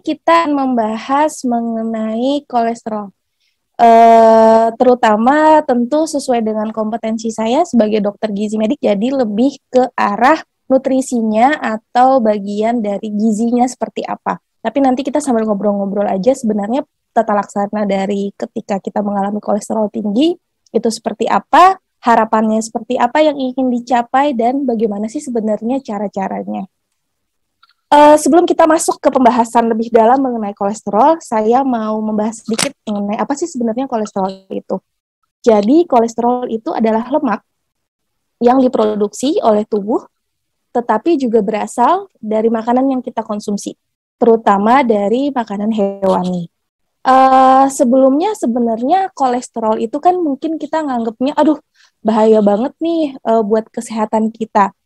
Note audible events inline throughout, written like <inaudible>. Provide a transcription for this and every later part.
kita membahas mengenai kolesterol. Uh, terutama tentu sesuai dengan kompetensi saya sebagai dokter gizi medik, jadi lebih ke arah nutrisinya atau bagian dari gizinya seperti apa. Tapi nanti kita sambil ngobrol-ngobrol aja sebenarnya tata laksana dari ketika kita mengalami kolesterol tinggi itu seperti apa, harapannya seperti apa yang ingin dicapai dan bagaimana sih sebenarnya cara-caranya. Uh, sebelum kita masuk ke pembahasan lebih dalam mengenai kolesterol, saya mau membahas sedikit mengenai apa sih sebenarnya kolesterol itu. Jadi, kolesterol itu adalah lemak yang diproduksi oleh tubuh, tetapi juga berasal dari makanan yang kita konsumsi, terutama dari makanan hewani. Uh, sebelumnya sebenarnya kolesterol itu kan mungkin kita nganggapnya, aduh bahaya banget nih uh, buat kesehatan kita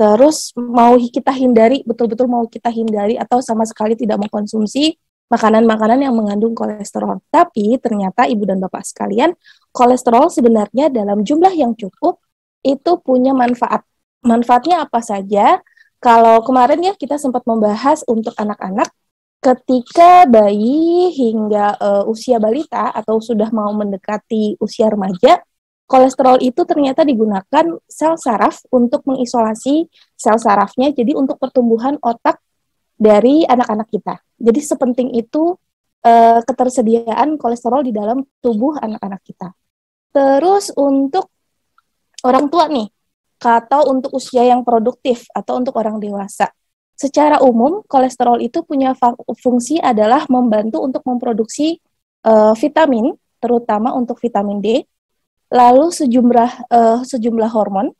Terus mau kita hindari, betul-betul mau kita hindari atau sama sekali tidak mengkonsumsi makanan-makanan yang mengandung kolesterol. Tapi ternyata ibu dan bapak sekalian, kolesterol sebenarnya dalam jumlah yang cukup itu punya manfaat. Manfaatnya apa saja? Kalau kemarin ya kita sempat membahas untuk anak-anak, ketika bayi hingga uh, usia balita atau sudah mau mendekati usia remaja, kolesterol itu ternyata digunakan sel saraf untuk mengisolasi sel sarafnya, jadi untuk pertumbuhan otak dari anak-anak kita. Jadi sepenting itu uh, ketersediaan kolesterol di dalam tubuh anak-anak kita. Terus untuk orang tua nih, atau untuk usia yang produktif atau untuk orang dewasa. Secara umum, kolesterol itu punya fungsi adalah membantu untuk memproduksi uh, vitamin, terutama untuk vitamin D, Lalu sejumlah uh, sejumlah hormon.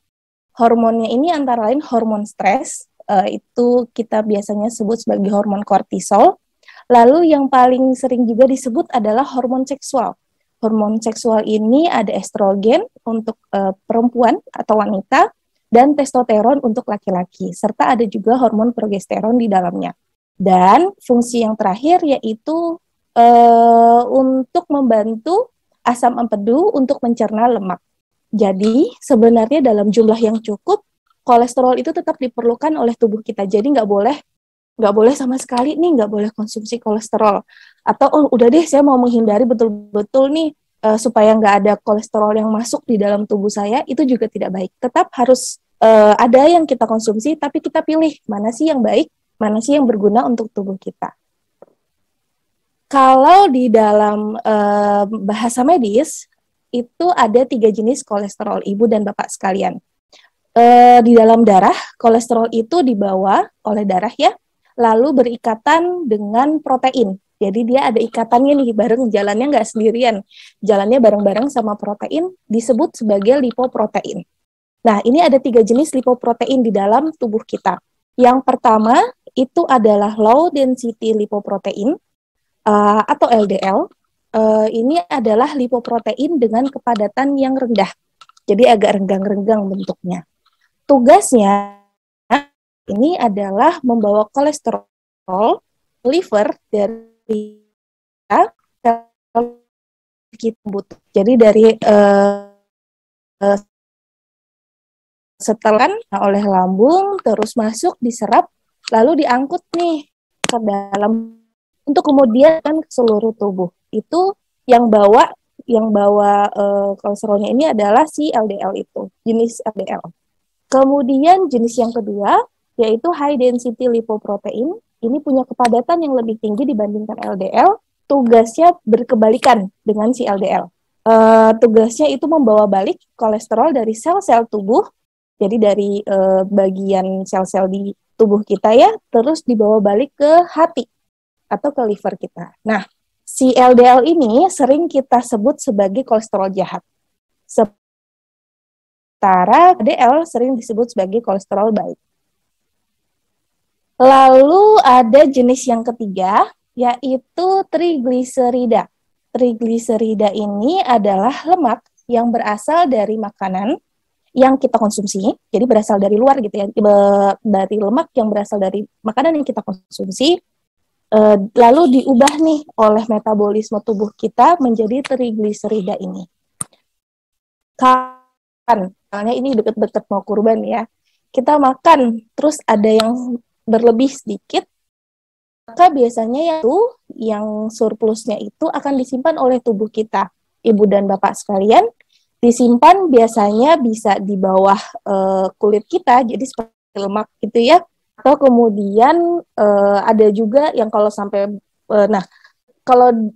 Hormonnya ini antara lain hormon stres, uh, itu kita biasanya sebut sebagai hormon kortisol. Lalu yang paling sering juga disebut adalah hormon seksual. Hormon seksual ini ada estrogen untuk uh, perempuan atau wanita dan testosteron untuk laki-laki, serta ada juga hormon progesteron di dalamnya. Dan fungsi yang terakhir yaitu uh, untuk membantu asam empedu untuk mencerna lemak. Jadi sebenarnya dalam jumlah yang cukup kolesterol itu tetap diperlukan oleh tubuh kita. Jadi nggak boleh nggak boleh sama sekali nih nggak boleh konsumsi kolesterol atau oh udah deh saya mau menghindari betul-betul nih uh, supaya nggak ada kolesterol yang masuk di dalam tubuh saya itu juga tidak baik. Tetap harus uh, ada yang kita konsumsi tapi kita pilih mana sih yang baik, mana sih yang berguna untuk tubuh kita. Kalau di dalam uh, bahasa medis itu ada tiga jenis kolesterol ibu dan bapak sekalian. Uh, di dalam darah kolesterol itu dibawa oleh darah ya, lalu berikatan dengan protein. Jadi dia ada ikatannya nih bareng jalannya nggak sendirian, jalannya bareng-bareng sama protein disebut sebagai lipoprotein. Nah ini ada tiga jenis lipoprotein di dalam tubuh kita. Yang pertama itu adalah low density lipoprotein uh, atau LDL uh, eh, ini adalah lipoprotein dengan kepadatan yang rendah. Jadi agak renggang-renggang bentuknya. Tugasnya ini adalah membawa kolesterol liver dari kita butuh. Jadi dari uh, setelan oleh lambung terus masuk diserap lalu diangkut nih ke dalam untuk kemudian kan ke seluruh tubuh. Itu yang bawa yang bawa uh, kolesterolnya ini adalah si LDL itu, jenis LDL. Kemudian jenis yang kedua yaitu high density lipoprotein. Ini punya kepadatan yang lebih tinggi dibandingkan LDL. Tugasnya berkebalikan dengan si LDL. Uh, tugasnya itu membawa balik kolesterol dari sel-sel tubuh, jadi dari uh, bagian sel-sel di tubuh kita ya, terus dibawa balik ke hati atau ke liver kita. Nah, si LDL ini sering kita sebut sebagai kolesterol jahat. Sementara LDL sering disebut sebagai kolesterol baik. Lalu ada jenis yang ketiga, yaitu trigliserida. Trigliserida ini adalah lemak yang berasal dari makanan yang kita konsumsi, jadi berasal dari luar gitu ya, dari lemak yang berasal dari makanan yang kita konsumsi, uh, lalu diubah nih oleh metabolisme tubuh kita menjadi trigliserida ini. Kan, misalnya ini deket-deket mau kurban ya, kita makan terus ada yang berlebih sedikit, maka biasanya itu yang surplusnya itu akan disimpan oleh tubuh kita. Ibu dan Bapak sekalian, disimpan biasanya bisa di bawah uh, kulit kita, jadi seperti lemak gitu ya. Atau kemudian uh, ada juga yang kalau sampai, uh, nah kalau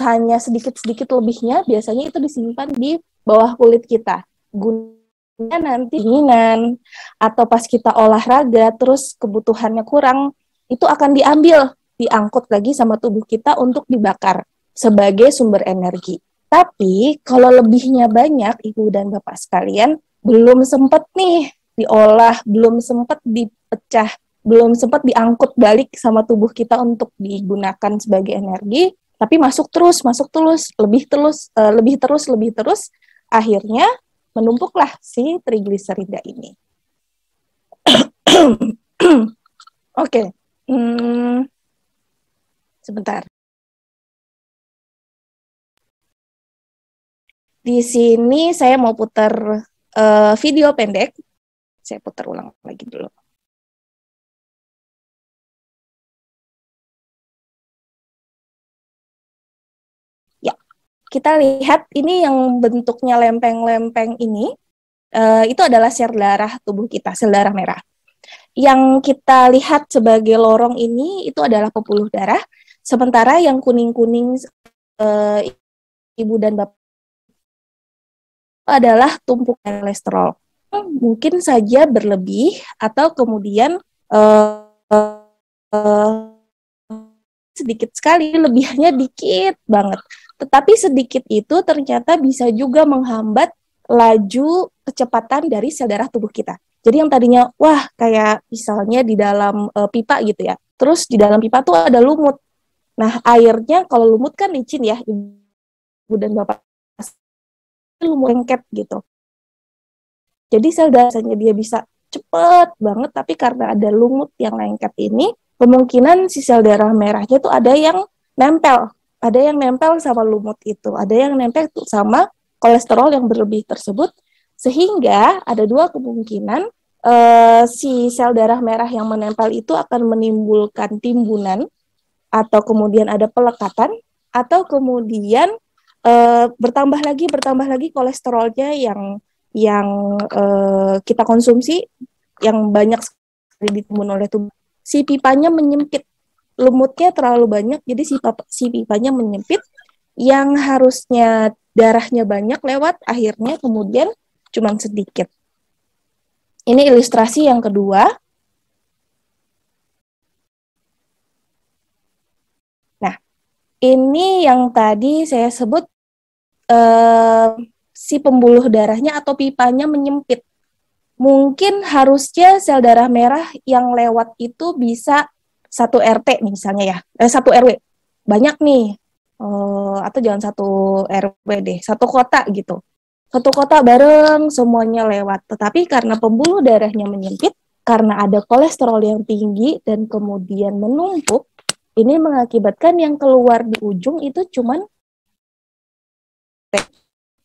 hanya sedikit-sedikit lebihnya, biasanya itu disimpan di bawah kulit kita. Gunanya nanti dinginan, atau pas kita olahraga, terus kebutuhannya kurang, itu akan diambil, diangkut lagi sama tubuh kita untuk dibakar sebagai sumber energi. Tapi kalau lebihnya banyak, ibu dan bapak sekalian, belum sempat nih diolah, belum sempat dipecah, belum sempat diangkut balik sama tubuh kita untuk digunakan sebagai energi, tapi masuk terus, masuk terus, lebih terus, uh, lebih terus, lebih terus, akhirnya menumpuklah si trigliserida ini. <clears throat> Oke, okay. Hmm, sebentar. Di sini saya mau putar uh, video pendek. Saya putar ulang lagi dulu. Kita lihat ini yang bentuknya lempeng-lempeng ini. Uh, itu adalah sel darah tubuh kita, sel darah merah yang kita lihat sebagai lorong ini itu adalah pembuluh darah, sementara yang kuning-kuning e, ibu dan bapak adalah tumpukan kolesterol. Mungkin saja berlebih atau kemudian e, e, sedikit sekali, lebihnya dikit banget. Tetapi sedikit itu ternyata bisa juga menghambat laju kecepatan dari sel darah tubuh kita. Jadi yang tadinya wah kayak misalnya di dalam uh, pipa gitu ya. Terus di dalam pipa tuh ada lumut. Nah, airnya kalau lumut kan licin ya, Ibu dan Bapak. Lumut lengket gitu. Jadi sel darahnya dia bisa cepet banget, tapi karena ada lumut yang lengket ini, kemungkinan si sel darah merahnya tuh ada yang nempel. Ada yang nempel sama lumut itu, ada yang nempel sama kolesterol yang berlebih tersebut, sehingga ada dua kemungkinan uh, si sel darah merah yang menempel itu akan menimbulkan timbunan atau kemudian ada pelekatan atau kemudian uh, bertambah lagi bertambah lagi kolesterolnya yang yang uh, kita konsumsi yang banyak sekali ditimbun oleh tubuh. Si pipanya menyempit lumutnya terlalu banyak jadi si, si pipanya menyempit yang harusnya darahnya banyak lewat akhirnya kemudian cuma sedikit ini ilustrasi yang kedua. Nah, ini yang tadi saya sebut eh, si pembuluh darahnya atau pipanya menyempit. Mungkin harusnya sel darah merah yang lewat itu bisa satu RT misalnya ya, eh, satu RW. Banyak nih, eh, atau jangan satu RW deh, satu kota gitu satu kota bareng semuanya lewat. Tetapi karena pembuluh darahnya menyempit, karena ada kolesterol yang tinggi dan kemudian menumpuk, ini mengakibatkan yang keluar di ujung itu cuman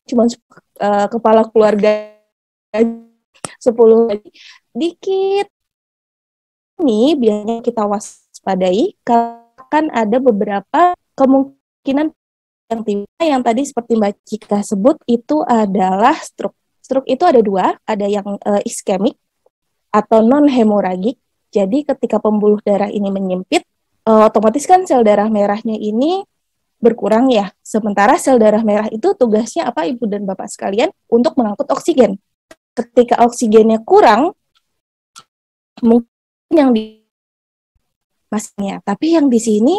cuman uh, kepala keluarga 10 dikit. Ini biasanya kita waspadai kan ada beberapa kemungkinan yang tiba yang tadi seperti Mbak Cika sebut itu adalah stroke. Stroke itu ada dua, ada yang uh, iskemik atau non hemoragik. Jadi ketika pembuluh darah ini menyempit, uh, otomatis kan sel darah merahnya ini berkurang ya. Sementara sel darah merah itu tugasnya apa Ibu dan Bapak sekalian? Untuk mengangkut oksigen. Ketika oksigennya kurang, mungkin yang di masnya, tapi yang di sini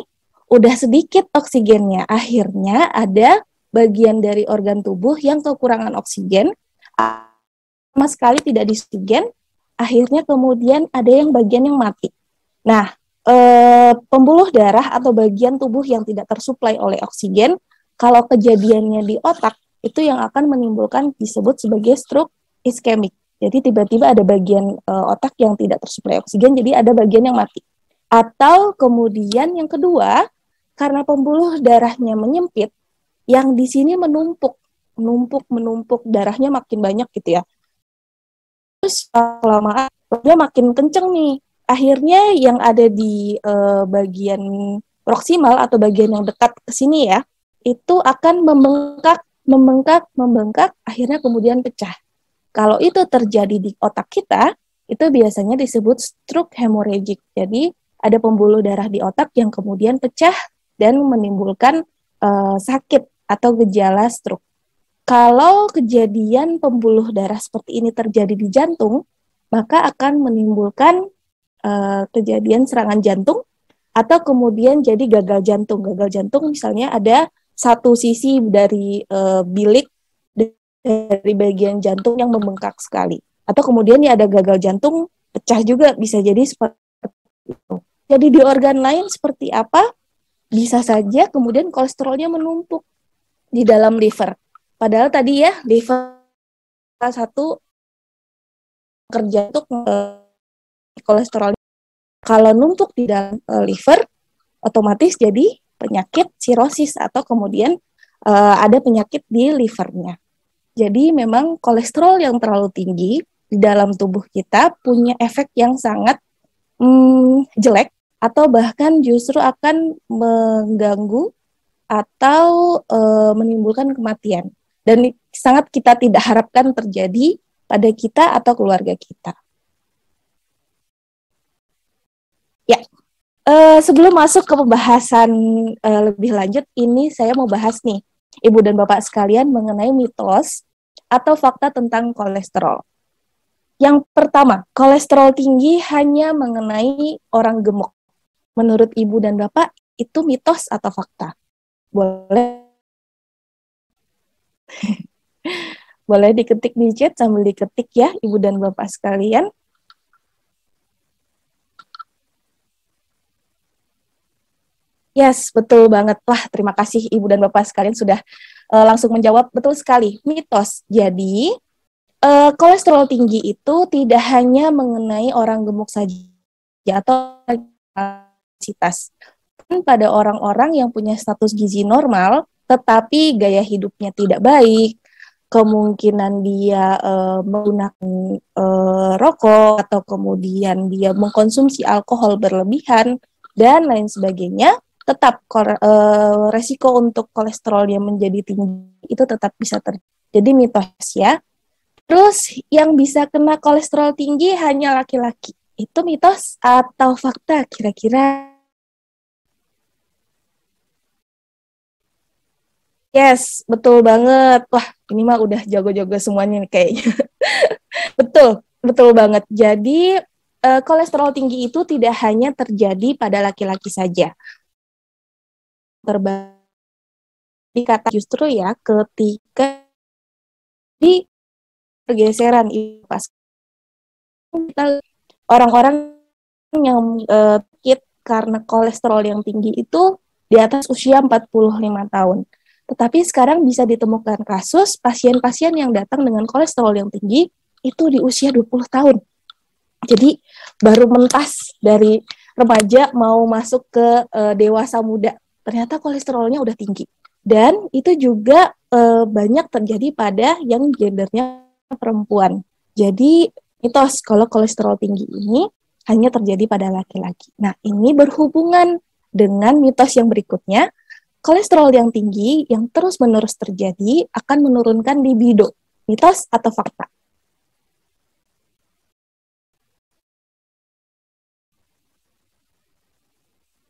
udah sedikit oksigennya. Akhirnya ada bagian dari organ tubuh yang kekurangan oksigen, sama sekali tidak dioksigen, akhirnya kemudian ada yang bagian yang mati. Nah, e, pembuluh darah atau bagian tubuh yang tidak tersuplai oleh oksigen, kalau kejadiannya di otak, itu yang akan menimbulkan disebut sebagai stroke iskemik. Jadi tiba-tiba ada bagian e, otak yang tidak tersuplai oksigen, jadi ada bagian yang mati. Atau kemudian yang kedua, karena pembuluh darahnya menyempit, yang di sini menumpuk, menumpuk, menumpuk, darahnya makin banyak gitu ya. Terus lama dia makin kenceng nih, akhirnya yang ada di uh, bagian proksimal atau bagian yang dekat ke sini ya, itu akan membengkak, membengkak, membengkak, akhirnya kemudian pecah. Kalau itu terjadi di otak kita, itu biasanya disebut stroke hemorrhagic. Jadi ada pembuluh darah di otak yang kemudian pecah dan menimbulkan uh, sakit atau gejala stroke. Kalau kejadian pembuluh darah seperti ini terjadi di jantung, maka akan menimbulkan uh, kejadian serangan jantung atau kemudian jadi gagal jantung. Gagal jantung misalnya ada satu sisi dari uh, bilik dari bagian jantung yang membengkak sekali. Atau kemudian ya ada gagal jantung pecah juga bisa jadi seperti itu. Jadi di organ lain seperti apa? Bisa saja kemudian kolesterolnya menumpuk di dalam liver. Padahal tadi ya liver salah satu kerja untuk uh, kolesterol. Kalau numpuk di dalam uh, liver, otomatis jadi penyakit sirosis atau kemudian uh, ada penyakit di livernya. Jadi memang kolesterol yang terlalu tinggi di dalam tubuh kita punya efek yang sangat hmm, jelek atau bahkan justru akan mengganggu atau e, menimbulkan kematian dan sangat kita tidak harapkan terjadi pada kita atau keluarga kita. Ya, e, sebelum masuk ke pembahasan e, lebih lanjut, ini saya mau bahas nih Ibu dan Bapak sekalian mengenai mitos atau fakta tentang kolesterol. Yang pertama, kolesterol tinggi hanya mengenai orang gemuk. Menurut Ibu dan Bapak, itu mitos atau fakta? Boleh <laughs> Boleh diketik di chat sambil diketik ya, Ibu dan Bapak sekalian. Yes, betul banget. Wah, terima kasih Ibu dan Bapak sekalian sudah uh, langsung menjawab. Betul sekali, mitos. Jadi, uh, kolesterol tinggi itu tidak hanya mengenai orang gemuk saja atau obesitas. Pada orang-orang yang punya status gizi normal, tetapi gaya hidupnya tidak baik, kemungkinan dia uh, menggunakan uh, rokok atau kemudian dia mengkonsumsi alkohol berlebihan dan lain sebagainya, tetap uh, resiko untuk kolesterol yang menjadi tinggi itu tetap bisa terjadi. Jadi mitos ya. Terus yang bisa kena kolesterol tinggi hanya laki-laki. Itu mitos atau fakta kira-kira? Yes, betul banget. Wah, ini mah udah jago-jago semuanya nih kayaknya. <laughs> betul, betul banget. Jadi, uh, kolesterol tinggi itu tidak hanya terjadi pada laki-laki saja terbaik kata justru ya ketika di pergeseran pas orang-orang yang uh, karena kolesterol yang tinggi itu di atas usia 45 tahun. Tetapi sekarang bisa ditemukan kasus pasien-pasien yang datang dengan kolesterol yang tinggi itu di usia 20 tahun. Jadi baru mentas dari remaja mau masuk ke uh, dewasa muda ternyata kolesterolnya udah tinggi. Dan itu juga e, banyak terjadi pada yang gendernya perempuan. Jadi mitos kalau kolesterol tinggi ini hanya terjadi pada laki-laki. Nah, ini berhubungan dengan mitos yang berikutnya. Kolesterol yang tinggi yang terus-menerus terjadi akan menurunkan libido. Mitos atau fakta?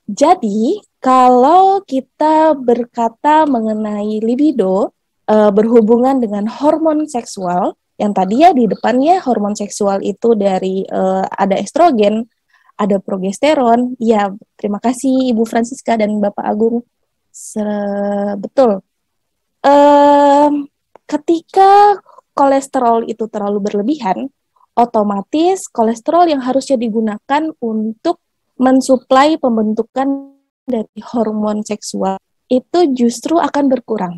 Jadi, kalau kita berkata mengenai libido uh, berhubungan dengan hormon seksual, yang tadi ya di depannya hormon seksual itu dari uh, ada estrogen, ada progesteron. Ya, terima kasih Ibu Francisca dan Bapak Agung. Se betul. Ketika kolesterol itu terlalu berlebihan, otomatis kolesterol yang harusnya digunakan untuk mensuplai pembentukan dari hormon seksual itu justru akan berkurang.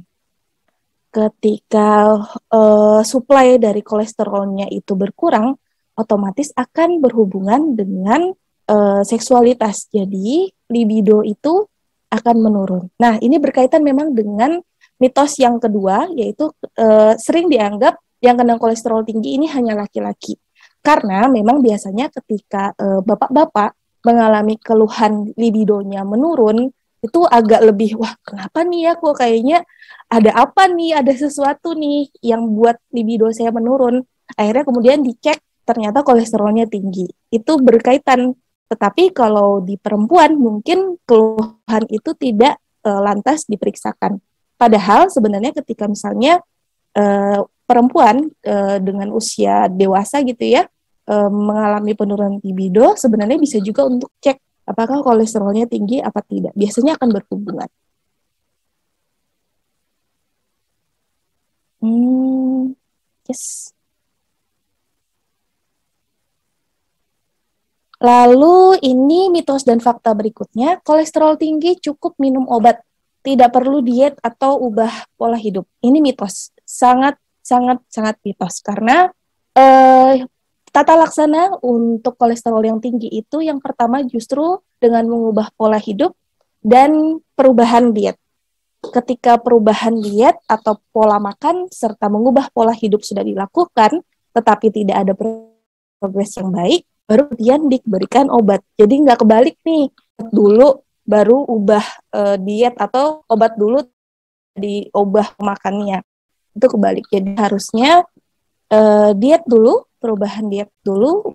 Ketika uh, suplai dari kolesterolnya itu berkurang, otomatis akan berhubungan dengan uh, seksualitas. Jadi libido itu akan menurun. Nah, ini berkaitan memang dengan mitos yang kedua, yaitu uh, sering dianggap yang kena kolesterol tinggi ini hanya laki-laki. Karena memang biasanya ketika bapak bapak-bapak mengalami keluhan libidonya menurun, itu agak lebih wah kenapa nih ya kok kayaknya ada apa nih, ada sesuatu nih yang buat libido saya menurun. Akhirnya kemudian dicek ternyata kolesterolnya tinggi. Itu berkaitan tetapi kalau di perempuan mungkin keluhan itu tidak e, lantas diperiksakan. Padahal sebenarnya ketika misalnya e, perempuan e, dengan usia dewasa gitu ya e, mengalami penurunan libido, sebenarnya bisa juga untuk cek apakah kolesterolnya tinggi apa tidak. Biasanya akan berhubungan. Hmm, yes. Lalu ini mitos dan fakta berikutnya, kolesterol tinggi cukup minum obat, tidak perlu diet atau ubah pola hidup. Ini mitos, sangat sangat sangat mitos karena eh, tata laksana untuk kolesterol yang tinggi itu yang pertama justru dengan mengubah pola hidup dan perubahan diet. Ketika perubahan diet atau pola makan serta mengubah pola hidup sudah dilakukan, tetapi tidak ada progres yang baik, baru kemudian diberikan obat. Jadi nggak kebalik nih, dulu baru ubah uh, diet atau obat dulu diubah makannya. Itu kebalik. Jadi harusnya uh, diet dulu, perubahan diet dulu,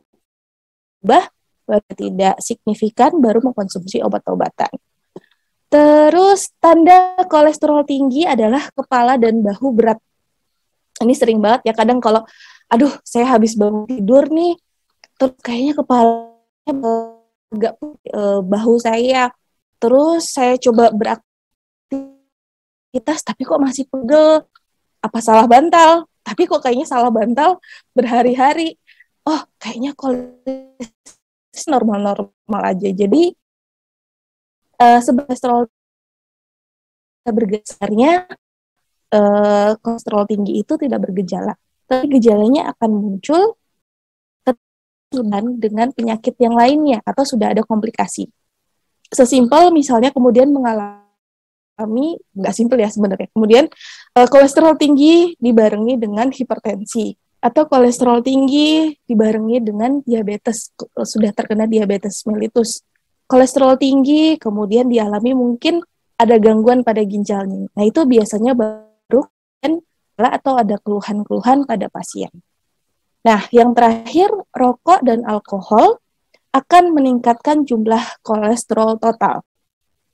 ubah baru tidak signifikan baru mengkonsumsi obat-obatan. Terus tanda kolesterol tinggi adalah kepala dan bahu berat. Ini sering banget ya kadang kalau aduh saya habis bangun tidur nih terus kayaknya kepala agak uh, bahu saya terus saya coba beraktivitas tapi kok masih pegel apa salah bantal tapi kok kayaknya salah bantal berhari-hari. Oh kayaknya kolesterol normal-normal aja. Jadi uh, kolesterol bergesernya uh, kolesterol tinggi itu tidak bergejala. Tapi gejalanya akan muncul dengan penyakit yang lainnya atau sudah ada komplikasi. Sesimpel misalnya kemudian mengalami nggak simpel ya sebenarnya. Kemudian uh, kolesterol tinggi dibarengi dengan hipertensi atau kolesterol tinggi dibarengi dengan diabetes sudah terkena diabetes mellitus. Kolesterol tinggi kemudian dialami mungkin ada gangguan pada ginjalnya. Nah, itu biasanya baru atau ada keluhan-keluhan pada pasien. Nah, yang terakhir, rokok dan alkohol akan meningkatkan jumlah kolesterol total.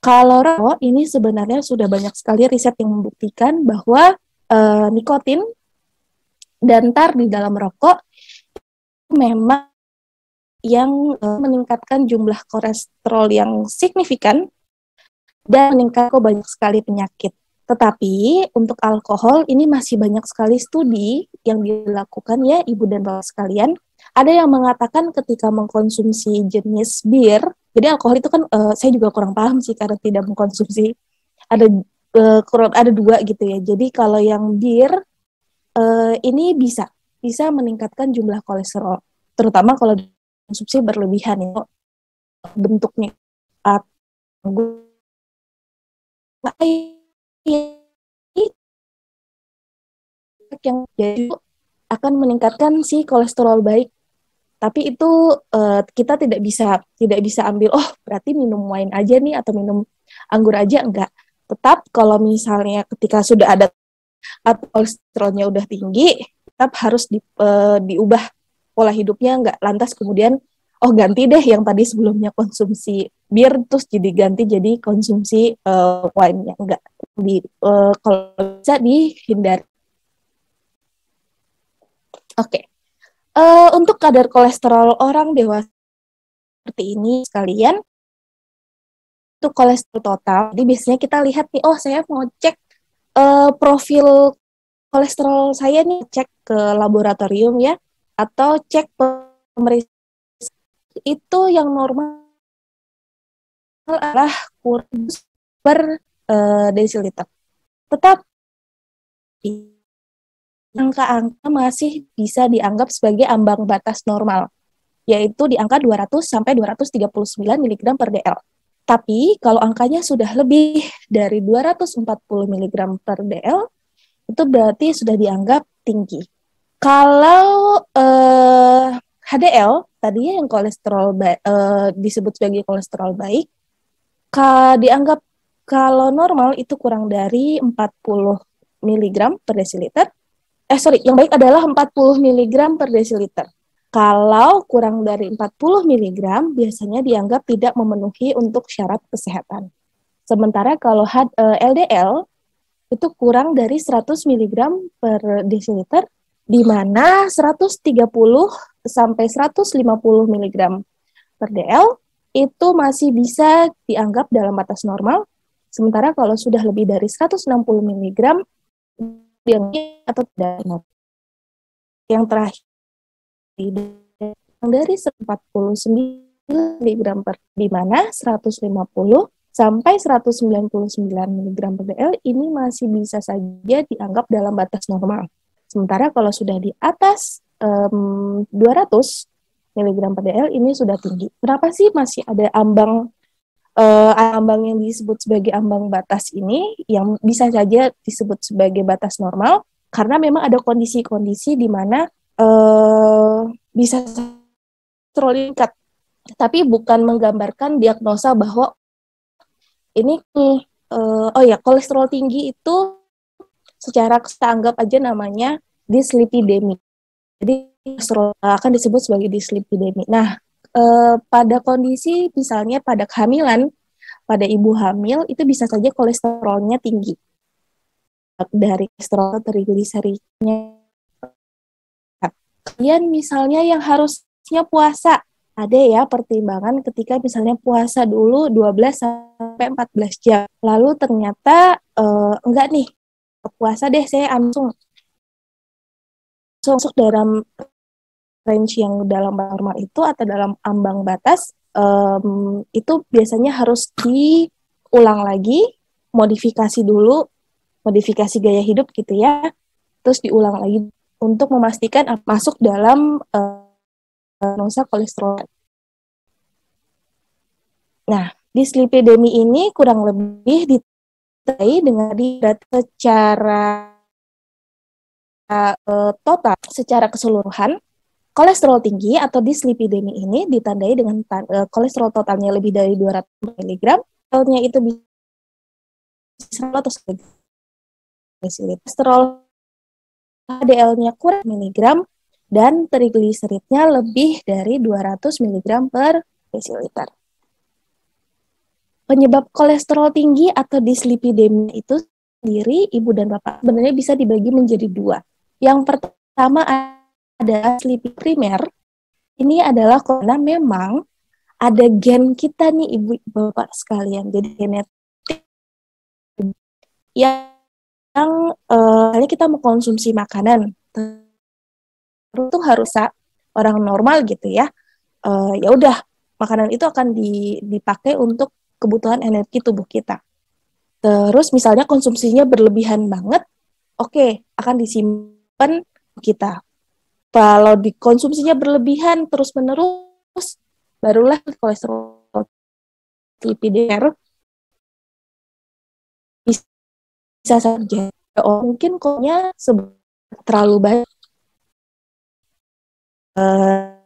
Kalau rokok ini sebenarnya sudah banyak sekali riset yang membuktikan bahwa e, nikotin dan tar di dalam rokok memang yang e, meningkatkan jumlah kolesterol yang signifikan dan meningkatkan banyak sekali penyakit. Tetapi untuk alkohol ini masih banyak sekali studi yang dilakukan ya Ibu dan Bapak sekalian. Ada yang mengatakan ketika mengkonsumsi jenis bir, jadi alkohol itu kan uh, saya juga kurang paham sih karena tidak mengkonsumsi. Ada uh, kurang ada dua gitu ya. Jadi kalau yang bir uh, ini bisa bisa meningkatkan jumlah kolesterol, terutama kalau konsumsi berlebihan ya bentuknya atau yang jadi akan meningkatkan si kolesterol baik. Tapi itu uh, kita tidak bisa tidak bisa ambil oh berarti minum wine aja nih atau minum anggur aja enggak. Tetap kalau misalnya ketika sudah ada atau kolesterolnya udah tinggi, tetap harus di, uh, diubah pola hidupnya enggak lantas kemudian oh ganti deh yang tadi sebelumnya konsumsi bir terus jadi ganti jadi konsumsi uh, wine yang enggak di uh, kalau bisa dihindari. Oke. Okay. Uh, untuk kadar kolesterol orang dewasa seperti ini sekalian itu kolesterol total. Jadi biasanya kita lihat nih, oh saya mau cek uh, profil kolesterol saya nih, cek ke laboratorium ya, atau cek pemeriksaan itu yang normal adalah kurang per uh, desiliter. Tetap angka-angka masih bisa dianggap sebagai ambang batas normal, yaitu di angka 200 sampai 239 mg per dl. Tapi kalau angkanya sudah lebih dari 240 mg per dl, itu berarti sudah dianggap tinggi. Kalau uh, HDL tadinya yang kolesterol uh, disebut sebagai kolesterol baik, ka, dianggap kalau normal itu kurang dari 40 mg per desiliter. Eh sorry, yang baik adalah 40 mg per desiliter. Kalau kurang dari 40 mg biasanya dianggap tidak memenuhi untuk syarat kesehatan. Sementara kalau LDL eh, itu kurang dari 100 mg per desiliter di mana 130 sampai 150 mg per DL itu masih bisa dianggap dalam batas normal. Sementara kalau sudah lebih dari 160 mg yang atau tidak yang terakhir dari 149 mg per di mana 150 sampai 199 mg per DL ini masih bisa saja dianggap dalam batas normal. Sementara kalau sudah di atas um, 200 mg per dl ini sudah tinggi. Kenapa sih masih ada ambang uh, ambang yang disebut sebagai ambang batas ini yang bisa saja disebut sebagai batas normal karena memang ada kondisi-kondisi di mana uh, bisa terlalu meningkat. Tapi bukan menggambarkan diagnosa bahwa ini uh, oh ya kolesterol tinggi itu secara kita anggap aja namanya dislipidemi. Jadi akan disebut sebagai dislipidemi. Nah, eh, pada kondisi misalnya pada kehamilan, pada ibu hamil itu bisa saja kolesterolnya tinggi. Dari kolesterol trigliseridnya. Kemudian misalnya yang harusnya puasa, ada ya pertimbangan ketika misalnya puasa dulu 12 sampai 14 jam. Lalu ternyata eh, enggak nih, puasa deh saya langsung masuk dalam range yang dalam normal itu atau dalam ambang batas um, itu biasanya harus diulang lagi modifikasi dulu modifikasi gaya hidup gitu ya. Terus diulang lagi untuk memastikan masuk dalam uh, kolesterol. Nah dislipidemi ini kurang lebih ditandai dengan berat secara uh, total secara keseluruhan kolesterol tinggi atau dislipidemi ini ditandai dengan uh, kolesterol totalnya lebih dari 200 mg, nya itu bisa atau kolesterol HDL-nya kurang miligram dan trigliseridnya lebih dari 200 mg per desiliter. Penyebab kolesterol tinggi atau dislipidemi itu sendiri, ibu dan bapak sebenarnya bisa dibagi menjadi dua. Yang pertama ada sleepy primer. Ini adalah karena memang ada gen kita nih ibu bapak sekalian. Jadi genetik yang uh, kita mengkonsumsi makanan terus harus orang normal gitu ya. Uh, ya udah makanan itu akan dipakai untuk kebutuhan energi tubuh kita. Terus misalnya konsumsinya berlebihan banget, oke okay, akan disimpan kita. Kalau dikonsumsinya berlebihan terus-menerus, barulah kolesterol lipidnya bisa saja. Oh, mungkin koknya terlalu banyak. Uh,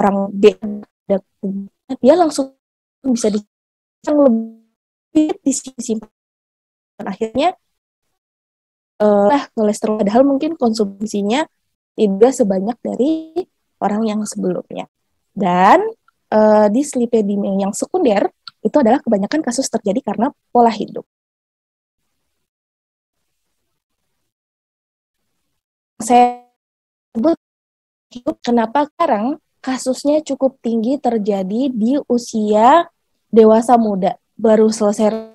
orang B dia langsung bisa di lebih disimpan akhirnya uh, kolesterol padahal mungkin konsumsinya tidak sebanyak dari orang yang sebelumnya. Dan uh, dislipidemia yang sekunder itu adalah kebanyakan kasus terjadi karena pola hidup. Saya sebut kenapa sekarang kasusnya cukup tinggi terjadi di usia dewasa muda, baru selesai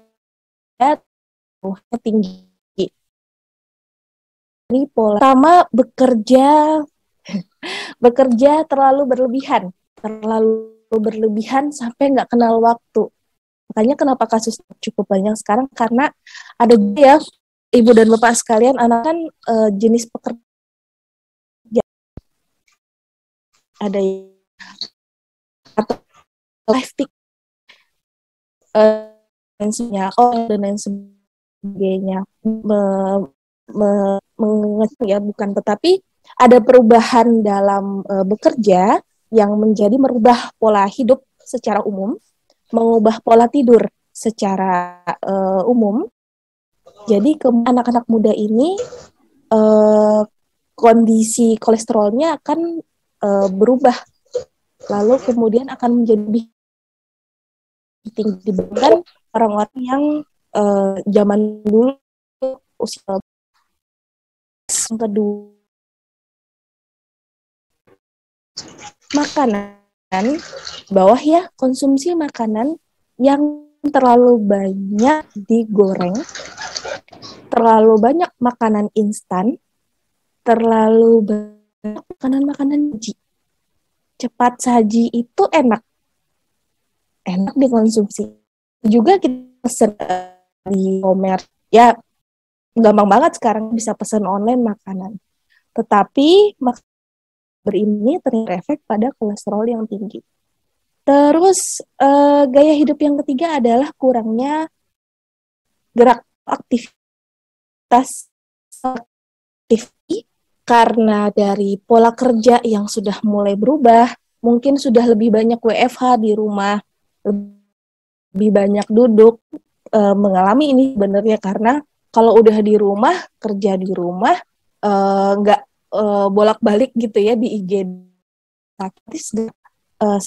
tinggi ini pola pertama bekerja. <laughs> Bekerja terlalu berlebihan. Terlalu berlebihan sampai nggak kenal waktu. Makanya kenapa kasus cukup banyak sekarang? Karena ada ya ibu dan bapak sekalian anak kan uh, jenis pekerja. Ada atau plastik uh, dan lain sebagainya me, me, ya bukan tetapi ada perubahan dalam uh, bekerja yang menjadi merubah pola hidup secara umum, mengubah pola tidur secara uh, umum. Jadi ke anak-anak muda ini uh, kondisi kolesterolnya akan uh, berubah, lalu kemudian akan menjadi tinggi dibandingkan orang-orang yang uh, zaman dulu usia yang kedua makanan bawah ya konsumsi makanan yang terlalu banyak digoreng terlalu banyak makanan instan terlalu banyak makanan-makanan saji cepat saji itu enak. Enak dikonsumsi. Juga kita pesen di komer ya gampang banget sekarang bisa pesan online makanan tetapi mak berini ternyata efek pada kolesterol yang tinggi. Terus uh, gaya hidup yang ketiga adalah kurangnya gerak aktivitas aktivitas karena dari pola kerja yang sudah mulai berubah, mungkin sudah lebih banyak WFH di rumah, lebih banyak duduk uh, mengalami ini sebenarnya karena kalau udah di rumah kerja di rumah eh, nggak uh, uh, bolak-balik gitu ya di IG tapi uh,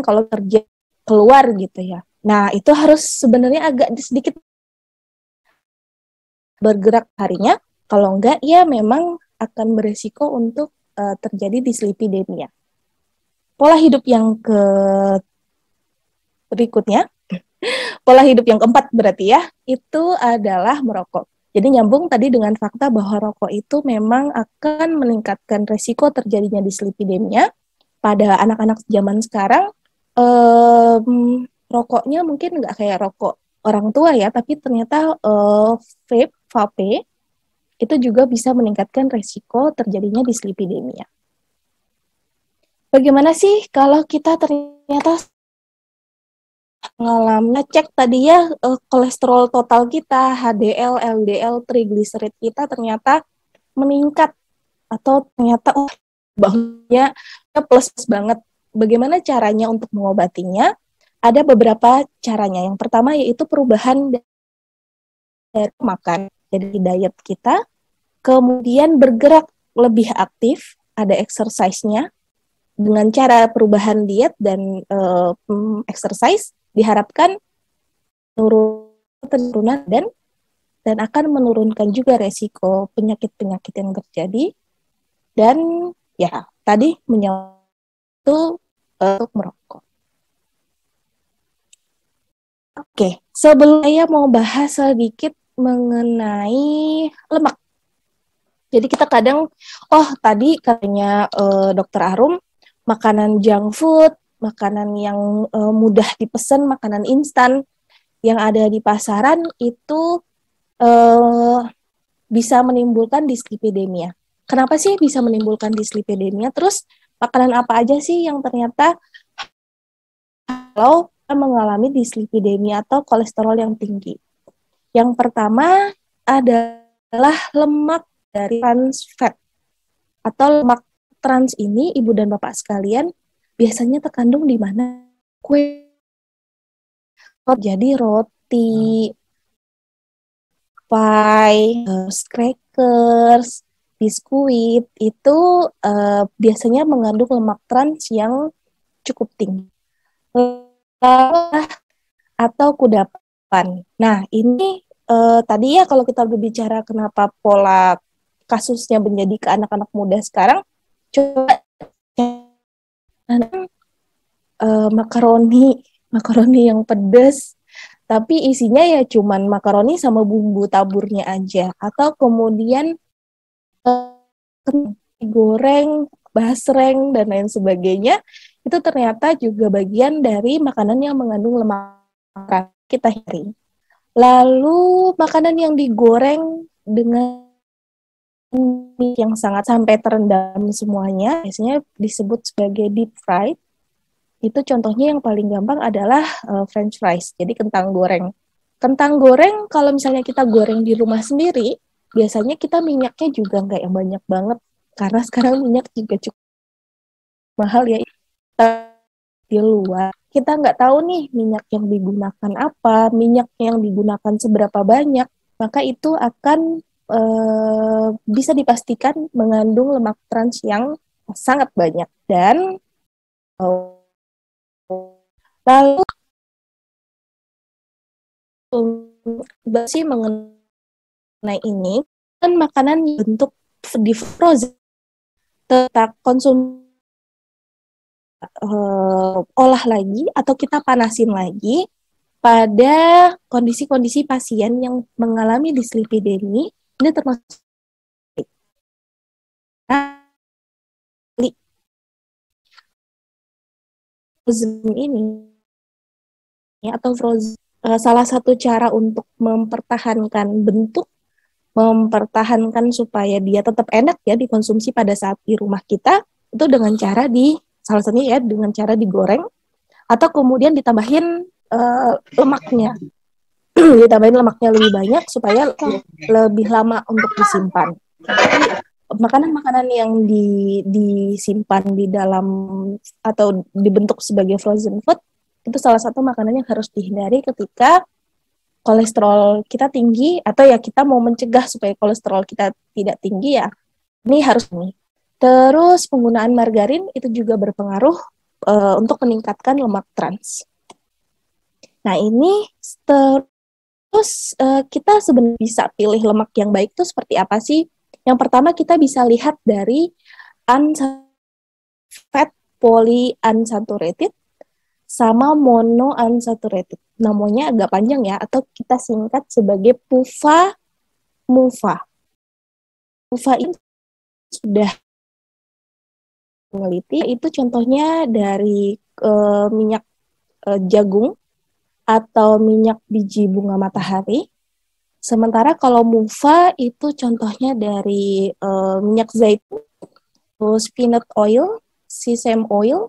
kalau kerja keluar gitu ya. Nah, itu harus sebenarnya agak sedikit bergerak harinya. Kalau enggak, ya memang akan beresiko untuk uh, terjadi dislipidemia. Pola hidup yang ke berikutnya, pola hidup yang keempat berarti ya, itu adalah merokok. Jadi nyambung tadi dengan fakta bahwa rokok itu memang akan meningkatkan resiko terjadinya dislipidemia pada anak-anak zaman sekarang. Um, rokoknya mungkin nggak kayak rokok orang tua ya, tapi ternyata uh, vape, vape itu juga bisa meningkatkan resiko terjadinya dislipidemia. Bagaimana sih kalau kita ternyata mengalami cek tadi ya uh, kolesterol total kita, HDL, LDL, trigliserid kita ternyata meningkat atau ternyata oh bangunnya plus banget. Bagaimana caranya untuk mengobatinya? Ada beberapa caranya. Yang pertama yaitu perubahan dari makan, jadi diet kita. Kemudian bergerak lebih aktif, ada exercise-nya dengan cara perubahan diet dan uh, exercise diharapkan penurunan dan dan akan menurunkan juga resiko penyakit-penyakit yang terjadi dan ya tadi menyatu untuk merokok. Oke, sebelum saya mau bahas sedikit mengenai lemak. Jadi kita kadang, oh tadi katanya uh, dokter Arum, makanan junk food makanan yang uh, mudah dipesan, makanan instan yang ada di pasaran itu uh, bisa menimbulkan dislipidemia. Kenapa sih bisa menimbulkan dislipidemia? Terus makanan apa aja sih yang ternyata kalau mengalami dislipidemia atau kolesterol yang tinggi? Yang pertama adalah lemak dari trans fat atau lemak trans ini ibu dan bapak sekalian biasanya terkandung di mana? Kue. Jadi roti. Pie uh, crackers biskuit. Itu uh, biasanya mengandung lemak trans yang cukup tinggi. Atau kudapan. Nah ini uh, tadi ya kalau kita berbicara kenapa pola kasusnya menjadi ke anak-anak muda sekarang coba uh, makaroni makaroni yang pedas tapi isinya ya cuman makaroni sama bumbu taburnya aja. Atau kemudian uh, goreng basreng dan lain sebagainya. Itu ternyata juga bagian dari makanan yang mengandung lemak. Kita hari. Lalu makanan yang digoreng dengan yang sangat sampai terendam semuanya biasanya disebut sebagai deep fried. Itu contohnya yang paling gampang adalah uh, french fries, jadi kentang goreng. Kentang goreng kalau misalnya kita goreng di rumah sendiri, biasanya kita minyaknya juga nggak yang banyak banget karena sekarang minyak juga cukup mahal ya di luar kita nggak tahu nih minyak yang digunakan apa minyak yang digunakan seberapa banyak maka itu akan e, bisa dipastikan mengandung lemak trans yang sangat banyak. Dan oh, lalu sih mengenai ini kan makanan bentuk di frozen tetap konsum uh, olah lagi atau kita panasin lagi pada kondisi-kondisi pasien yang mengalami dislipidemi ini termasuk ini atau frozen uh, salah satu cara untuk mempertahankan bentuk mempertahankan supaya dia tetap enak ya dikonsumsi pada saat di rumah kita itu dengan cara di salah satunya ya dengan cara digoreng atau kemudian ditambahin uh, lemaknya <clears throat> ditambahin lemaknya lebih banyak supaya lebih lama untuk disimpan. Makanan-makanan yang di, disimpan di dalam atau dibentuk sebagai frozen food itu salah satu makanan yang harus dihindari ketika kolesterol kita tinggi atau ya kita mau mencegah supaya kolesterol kita tidak tinggi ya ini harus nih. Terus penggunaan margarin itu juga berpengaruh uh, untuk meningkatkan lemak trans. Nah ini terus uh, kita sebenarnya bisa pilih lemak yang baik itu seperti apa sih? Yang pertama kita bisa lihat dari fat polyunsaturated sama monounsaturated. Namanya agak panjang ya, atau kita singkat sebagai PUFA MUFA. PUFA ini sudah peneliti itu contohnya dari uh, minyak uh, jagung atau minyak biji bunga matahari. Sementara kalau mufa itu contohnya dari uh, minyak zaitun, terus peanut oil, sesame oil,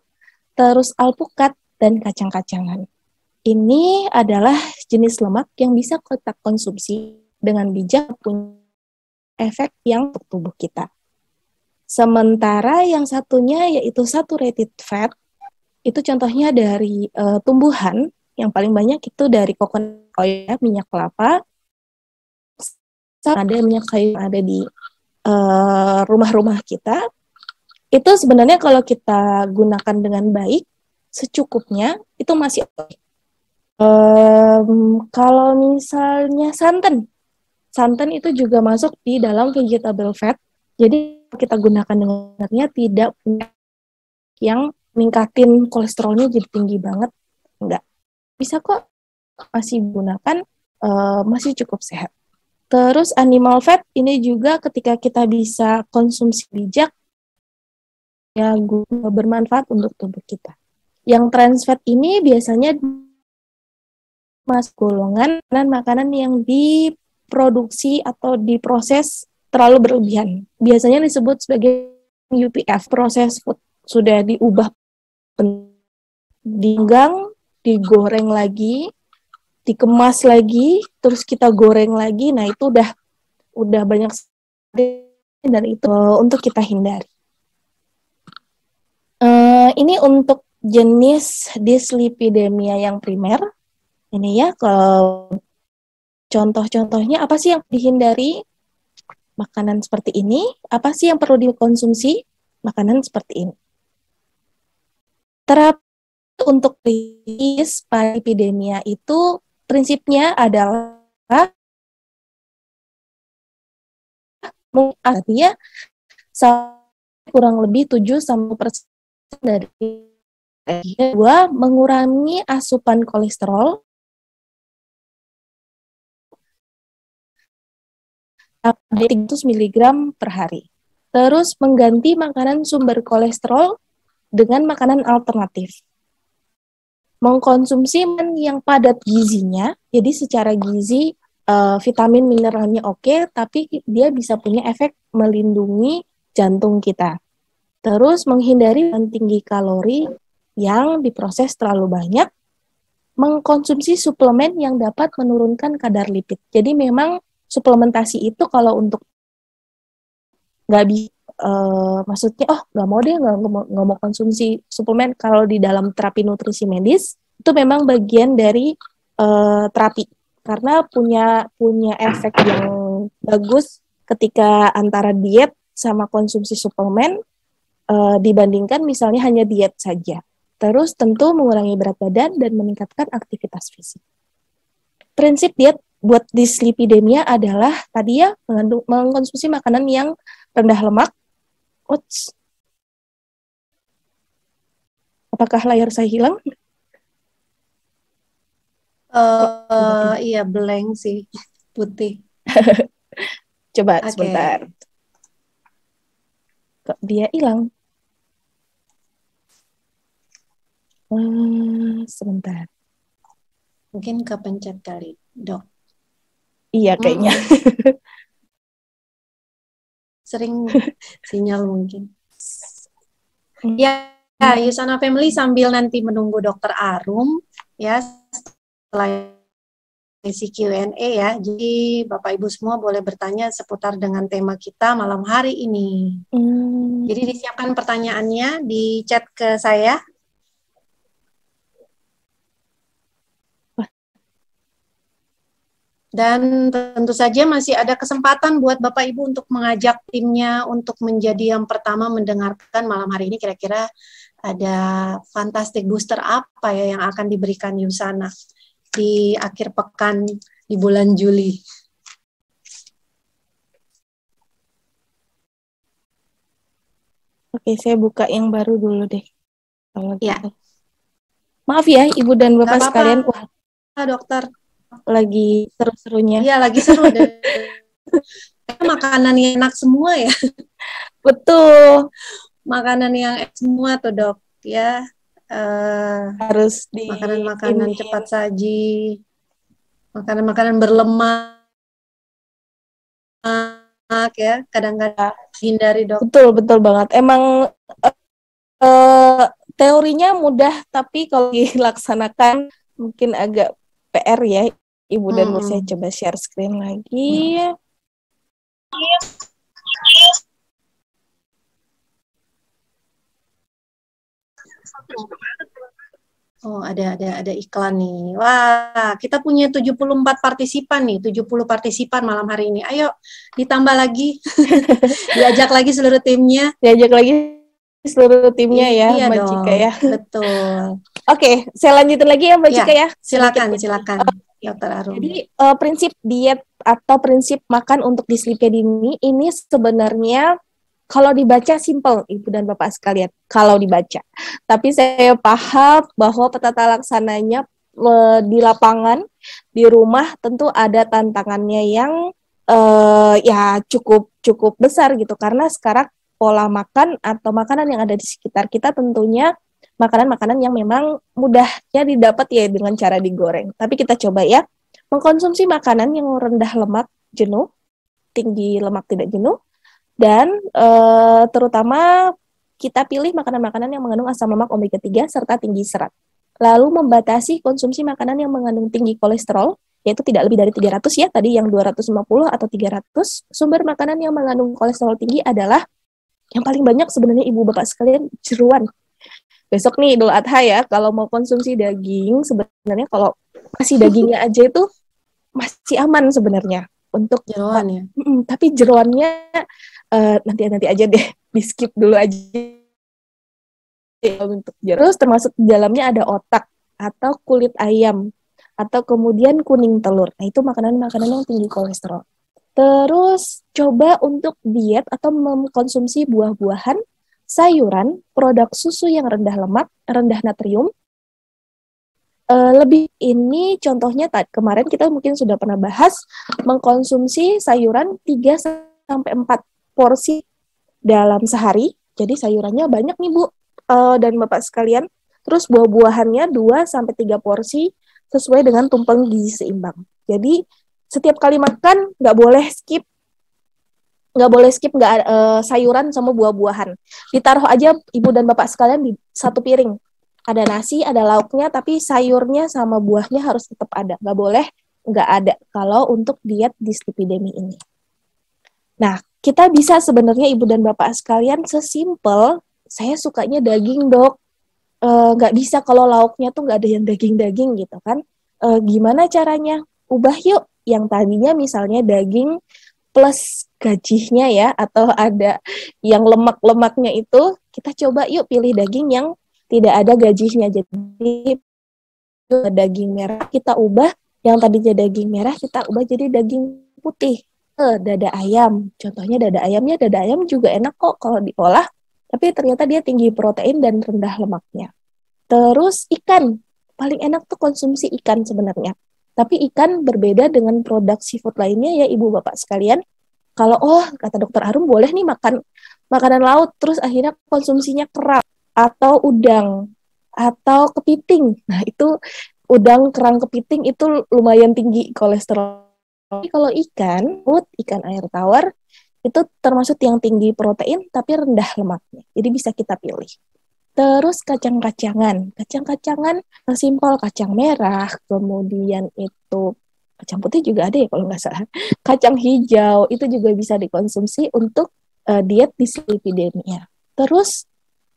terus alpukat dan kacang-kacangan. Ini adalah jenis lemak yang bisa kita konsumsi dengan bijak punya efek yang untuk tubuh kita. Sementara yang satunya yaitu saturated fat, itu contohnya dari uh, tumbuhan yang paling banyak itu dari coconut oil, minyak kelapa, ada minyak kayu yang ada di uh, rumah-rumah kita. Itu sebenarnya kalau kita gunakan dengan baik, secukupnya itu masih oke. Um, kalau misalnya santan, santan itu juga masuk di dalam vegetable fat. Jadi kita gunakan dengannya tidak punya yang meningkatin kolesterolnya jadi tinggi banget enggak bisa kok masih gunakan uh, masih cukup sehat terus animal fat ini juga ketika kita bisa konsumsi bijak ya bermanfaat untuk tubuh kita yang trans fat ini biasanya mas golongan makanan yang diproduksi atau diproses terlalu berlebihan. Biasanya disebut sebagai UPF, proses food. Sudah diubah dinggang, digoreng lagi, dikemas lagi, terus kita goreng lagi. Nah, itu udah udah banyak dan itu uh, untuk kita hindari. Uh, ini untuk jenis dislipidemia yang primer. Ini ya, kalau contoh-contohnya apa sih yang dihindari? makanan seperti ini, apa sih yang perlu dikonsumsi? Makanan seperti ini. Terapi untuk krisis epidemia itu prinsipnya adalah artinya kurang lebih 7 sampai persen dari dua mengurangi asupan kolesterol 300 mg per hari. Terus mengganti makanan sumber kolesterol dengan makanan alternatif. Mengkonsumsi yang padat gizinya, jadi secara gizi uh, vitamin mineralnya oke, tapi dia bisa punya efek melindungi jantung kita. Terus menghindari yang tinggi kalori yang diproses terlalu banyak, mengkonsumsi suplemen yang dapat menurunkan kadar lipid. Jadi memang suplementasi itu kalau untuk nggak bisa uh, maksudnya oh nggak mau deh nggak mau konsumsi suplemen kalau di dalam terapi nutrisi medis itu memang bagian dari uh, terapi karena punya punya efek yang bagus ketika antara diet sama konsumsi suplemen uh, dibandingkan misalnya hanya diet saja. Terus tentu mengurangi berat badan dan meningkatkan aktivitas fisik. Prinsip diet buat dislipidemia adalah tadi ya mengandung mengkonsumsi makanan yang rendah lemak, Ouch. Apakah layar saya hilang? Uh, iya blank sih putih. <laughs> Coba okay. sebentar. Kok dia hilang? Uh, sebentar. Mungkin kepencet kali, dok. Iya kayaknya. Hmm. <laughs> sering <laughs> sinyal mungkin. Hmm. Ya, ya, Yusana Family sambil nanti menunggu Dokter Arum ya setelah isi Q&A ya. Jadi Bapak Ibu semua boleh bertanya seputar dengan tema kita malam hari ini. Hmm. Jadi disiapkan pertanyaannya di chat ke saya Dan tentu saja masih ada kesempatan buat Bapak Ibu untuk mengajak timnya untuk menjadi yang pertama mendengarkan malam hari ini kira-kira ada fantastic booster apa ya yang akan diberikan Yusana di akhir pekan di bulan Juli. Oke, saya buka yang baru dulu deh. Kalau ya. Gitu. Maaf ya, Ibu dan Bapak sekalian. Wah, dokter lagi seru-serunya. Iya, lagi seru deh. makanan yang enak semua ya. Betul. Makanan yang enak semua tuh, Dok, ya. Uh, harus di makanan-makanan cepat saji. Makanan-makanan berlemak ya, kadang-kadang hindari, Dok. Betul, betul banget. Emang uh, uh, teorinya mudah tapi kalau <laughs> dilaksanakan mungkin agak PR ya Ibu dan hmm. saya coba share screen lagi. Oh, ada ada ada iklan nih. Wah, kita punya 74 partisipan nih, 70 partisipan malam hari ini. Ayo ditambah lagi. <laughs> Diajak lagi seluruh timnya. Diajak lagi seluruh timnya ya, iya Mbak Cika ya. Betul. Oke, okay, saya lanjutin lagi ya Mbak ya, Cika ya. Silakan, silakan. Dokter Arum. Jadi uh, prinsip diet atau prinsip makan untuk dislipidemia ini sebenarnya kalau dibaca simple Ibu dan Bapak sekalian, kalau dibaca. Tapi saya paham bahwa petata laksananya uh, di lapangan, di rumah tentu ada tantangannya yang uh, ya cukup cukup besar gitu karena sekarang pola makan atau makanan yang ada di sekitar kita tentunya makanan-makanan yang memang mudahnya didapat ya dengan cara digoreng. Tapi kita coba ya, mengkonsumsi makanan yang rendah lemak jenuh, tinggi lemak tidak jenuh, dan e, terutama kita pilih makanan-makanan yang mengandung asam lemak omega 3 serta tinggi serat. Lalu membatasi konsumsi makanan yang mengandung tinggi kolesterol, yaitu tidak lebih dari 300 ya, tadi yang 250 atau 300. Sumber makanan yang mengandung kolesterol tinggi adalah yang paling banyak sebenarnya ibu bapak sekalian jeruan besok nih Idul Adha ya kalau mau konsumsi daging sebenarnya kalau masih dagingnya aja itu masih aman sebenarnya untuk jeroan ya. Mm, tapi jeroannya uh, nanti nanti aja deh <laughs> di skip dulu aja untuk terus termasuk di dalamnya ada otak atau kulit ayam atau kemudian kuning telur. Nah, itu makanan-makanan yang tinggi kolesterol. Terus coba untuk diet atau mengkonsumsi buah-buahan sayuran, produk susu yang rendah lemak, rendah natrium. Uh, lebih ini contohnya tadi kemarin kita mungkin sudah pernah bahas mengkonsumsi sayuran 3 sampai 4 porsi dalam sehari. Jadi sayurannya banyak nih Bu uh, dan Bapak sekalian. Terus buah-buahannya 2 sampai 3 porsi sesuai dengan tumpeng gizi seimbang. Jadi setiap kali makan nggak boleh skip nggak boleh skip nggak uh, sayuran sama buah-buahan. Ditaruh aja ibu dan bapak sekalian di satu piring. Ada nasi, ada lauknya, tapi sayurnya sama buahnya harus tetap ada. Nggak boleh nggak ada kalau untuk diet dislipidemi ini. Nah, kita bisa sebenarnya ibu dan bapak sekalian sesimpel saya sukanya daging dok, eh, nggak e, bisa kalau lauknya tuh nggak ada yang daging-daging gitu kan? E, gimana caranya? Ubah yuk yang tadinya misalnya daging plus gajinya ya atau ada yang lemak-lemaknya itu kita coba yuk pilih daging yang tidak ada gajinya. Jadi daging merah kita ubah yang tadinya daging merah kita ubah jadi daging putih. Eh, dada ayam. Contohnya dada ayamnya dada ayam juga enak kok kalau diolah tapi ternyata dia tinggi protein dan rendah lemaknya. Terus ikan. Paling enak tuh konsumsi ikan sebenarnya. Tapi ikan berbeda dengan produk seafood lainnya ya ibu bapak sekalian kalau oh kata dokter Arum boleh nih makan makanan laut terus akhirnya konsumsinya kerap atau udang atau kepiting. Nah, itu udang kerang kepiting itu lumayan tinggi kolesterol. Tapi kalau ikan, ikan air tawar itu termasuk yang tinggi protein tapi rendah lemaknya. Jadi bisa kita pilih. Terus kacang-kacangan. Kacang-kacangan simpel kacang merah, kemudian itu kacang putih juga ada ya kalau nggak salah. Kacang hijau itu juga bisa dikonsumsi untuk uh, diet dislipidemia. Terus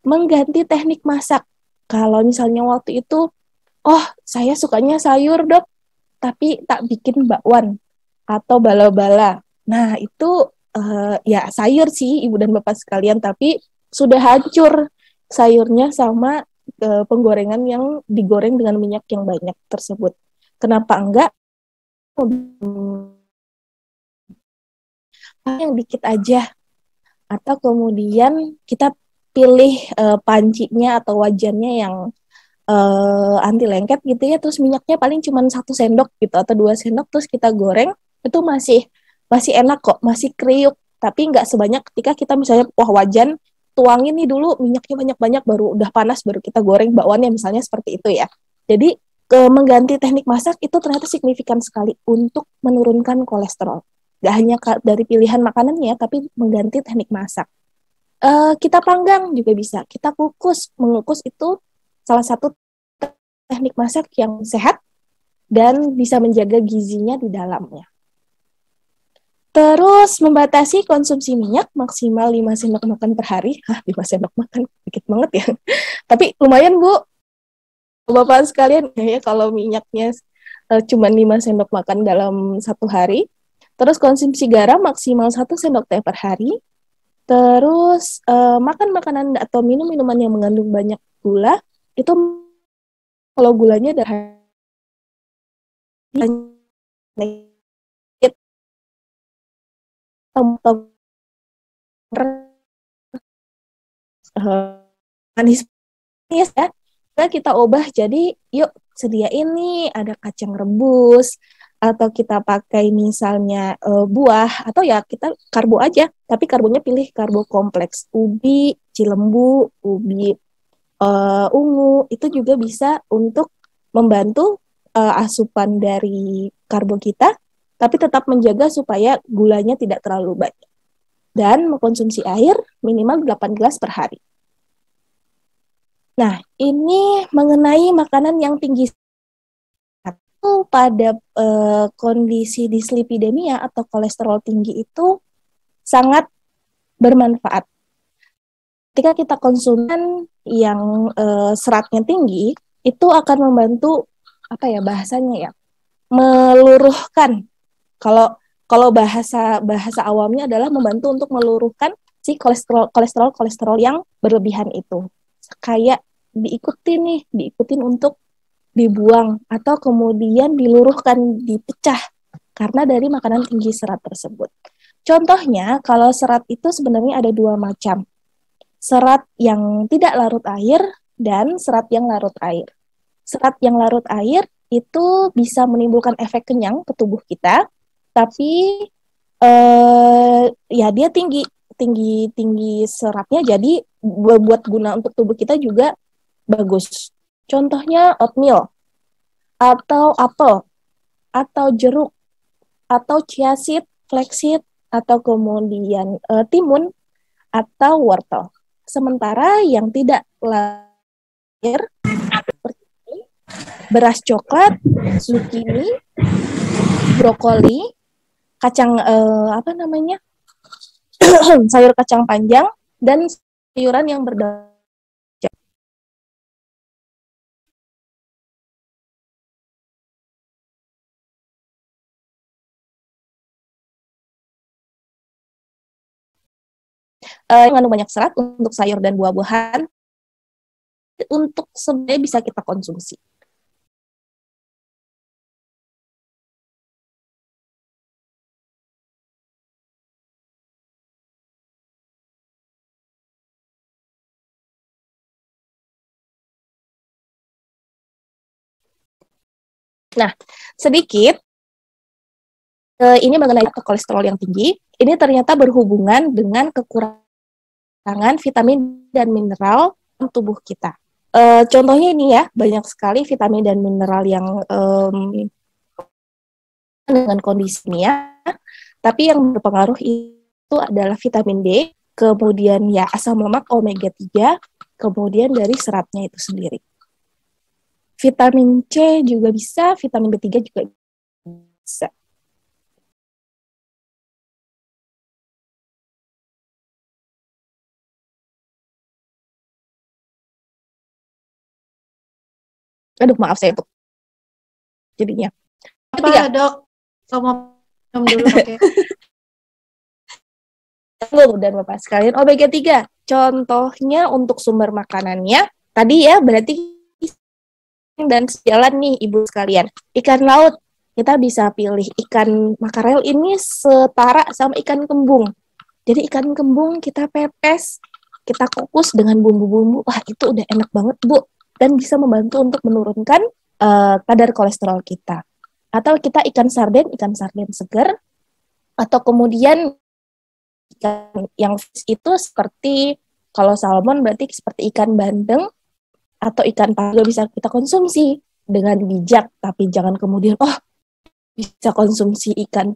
mengganti teknik masak. Kalau misalnya waktu itu, oh saya sukanya sayur dok, tapi tak bikin bakwan atau bala-bala. Nah itu uh, ya sayur sih ibu dan bapak sekalian, tapi sudah hancur sayurnya sama uh, penggorengan yang digoreng dengan minyak yang banyak tersebut. Kenapa enggak? Yang dikit aja. Atau kemudian kita pilih uh, pancinya atau wajannya yang uh, anti lengket gitu ya. Terus minyaknya paling cuma satu sendok gitu atau dua sendok terus kita goreng itu masih masih enak kok masih kriuk. Tapi nggak sebanyak ketika kita misalnya wah wajan tuangin nih dulu minyaknya banyak-banyak baru udah panas baru kita goreng bakwannya misalnya seperti itu ya. Jadi ke mengganti teknik masak itu ternyata signifikan sekali untuk menurunkan kolesterol gak hanya dari pilihan makanannya tapi mengganti teknik masak uh, kita panggang juga bisa. Kita kukus. Mengukus itu salah satu teknik masak yang sehat dan bisa menjaga gizinya di dalamnya. Terus membatasi konsumsi minyak maksimal 5 sendok makan per hari. Hah, 5 sendok makan dikit banget ya. <laughs> Tapi lumayan, Bu. Bapak sekalian ya kalau minyaknya uh, cuma 5 sendok makan dalam satu hari. Terus konsumsi garam maksimal 1 sendok teh per hari Terus uh, makan makanan atau minum minuman yang mengandung banyak gula itu kalau gulanya dari manis ya kita ubah jadi yuk sediain nih ada kacang rebus atau kita pakai misalnya uh, buah atau ya kita karbo aja tapi karbonya pilih karbo kompleks ubi cilembu ubi uh, ungu itu juga bisa untuk membantu uh, asupan dari karbo kita tapi tetap menjaga supaya gulanya tidak terlalu banyak dan mengkonsumsi air minimal 8 gelas per hari. Nah, ini mengenai makanan yang tinggi pada uh, kondisi dislipidemia atau kolesterol tinggi itu sangat bermanfaat. Ketika kita konsumen yang uh, seratnya tinggi, itu akan membantu apa ya bahasanya ya, meluruhkan. Kalau kalau bahasa bahasa awamnya adalah membantu untuk meluruhkan si kolesterol kolesterol kolesterol yang berlebihan itu. Kayak diikutin nih, diikutin untuk dibuang atau kemudian diluruhkan, dipecah karena dari makanan tinggi serat tersebut. Contohnya, kalau serat itu sebenarnya ada dua macam. Serat yang tidak larut air dan serat yang larut air. Serat yang larut air itu bisa menimbulkan efek kenyang ke tubuh kita, tapi eh, ya dia tinggi, tinggi, tinggi seratnya, jadi buat guna untuk tubuh kita juga bagus. Contohnya oatmeal atau apel atau jeruk atau chia seed, flaxseed atau kemudian uh, timun atau wortel. Sementara yang tidak lahir seperti ini, beras coklat, zucchini, brokoli, kacang uh, apa namanya? <clears throat> sayur kacang panjang dan sayuran yang berdaun uh, mengandung banyak serat untuk sayur dan buah-buahan untuk sebenarnya bisa kita konsumsi. Nah, sedikit uh, ini mengenai kolesterol yang tinggi, ini ternyata berhubungan dengan kekurangan vitamin dan mineral tubuh kita. Uh, contohnya ini ya, banyak sekali vitamin dan mineral yang um, dengan kondisinya, tapi yang berpengaruh itu adalah vitamin D, kemudian ya asam lemak omega 3, kemudian dari seratnya itu sendiri. Vitamin C juga bisa, vitamin B3 juga bisa. Aduh, maaf saya itu. Jadinya. Apa, dok? Sama minum dulu, <laughs> oke. Okay. dan Bapak sekalian, omega 3. Contohnya untuk sumber makanannya, tadi ya berarti dan sejalan nih Ibu sekalian. Ikan laut, kita bisa pilih ikan makarel ini setara sama ikan kembung. Jadi ikan kembung kita pepes, kita kukus dengan bumbu-bumbu. Wah, itu udah enak banget, Bu dan bisa membantu untuk menurunkan uh, kadar kolesterol kita. Atau kita ikan sarden, ikan sarden segar, atau kemudian ikan yang itu seperti kalau salmon berarti seperti ikan bandeng atau ikan paga bisa kita konsumsi dengan bijak, tapi jangan kemudian oh bisa konsumsi ikan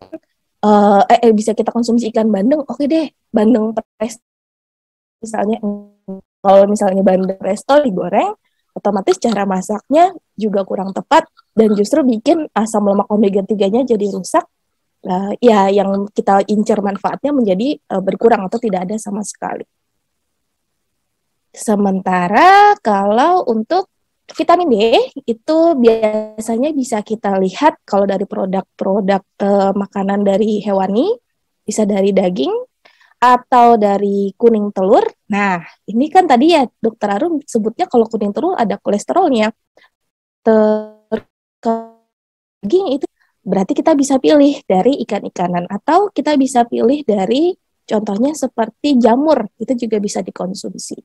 uh, eh, bisa kita konsumsi ikan bandeng, oke okay deh bandeng presto misalnya kalau misalnya bandeng presto digoreng otomatis cara masaknya juga kurang tepat dan justru bikin asam lemak omega 3-nya jadi rusak. Nah, ya yang kita incar manfaatnya menjadi uh, berkurang atau tidak ada sama sekali. Sementara kalau untuk vitamin D itu biasanya bisa kita lihat kalau dari produk-produk uh, makanan dari hewani, bisa dari daging, atau dari kuning telur. Nah, ini kan tadi ya dokter Arum sebutnya kalau kuning telur ada kolesterolnya. Daging itu berarti kita bisa pilih dari ikan-ikanan atau kita bisa pilih dari contohnya seperti jamur, itu juga bisa dikonsumsi.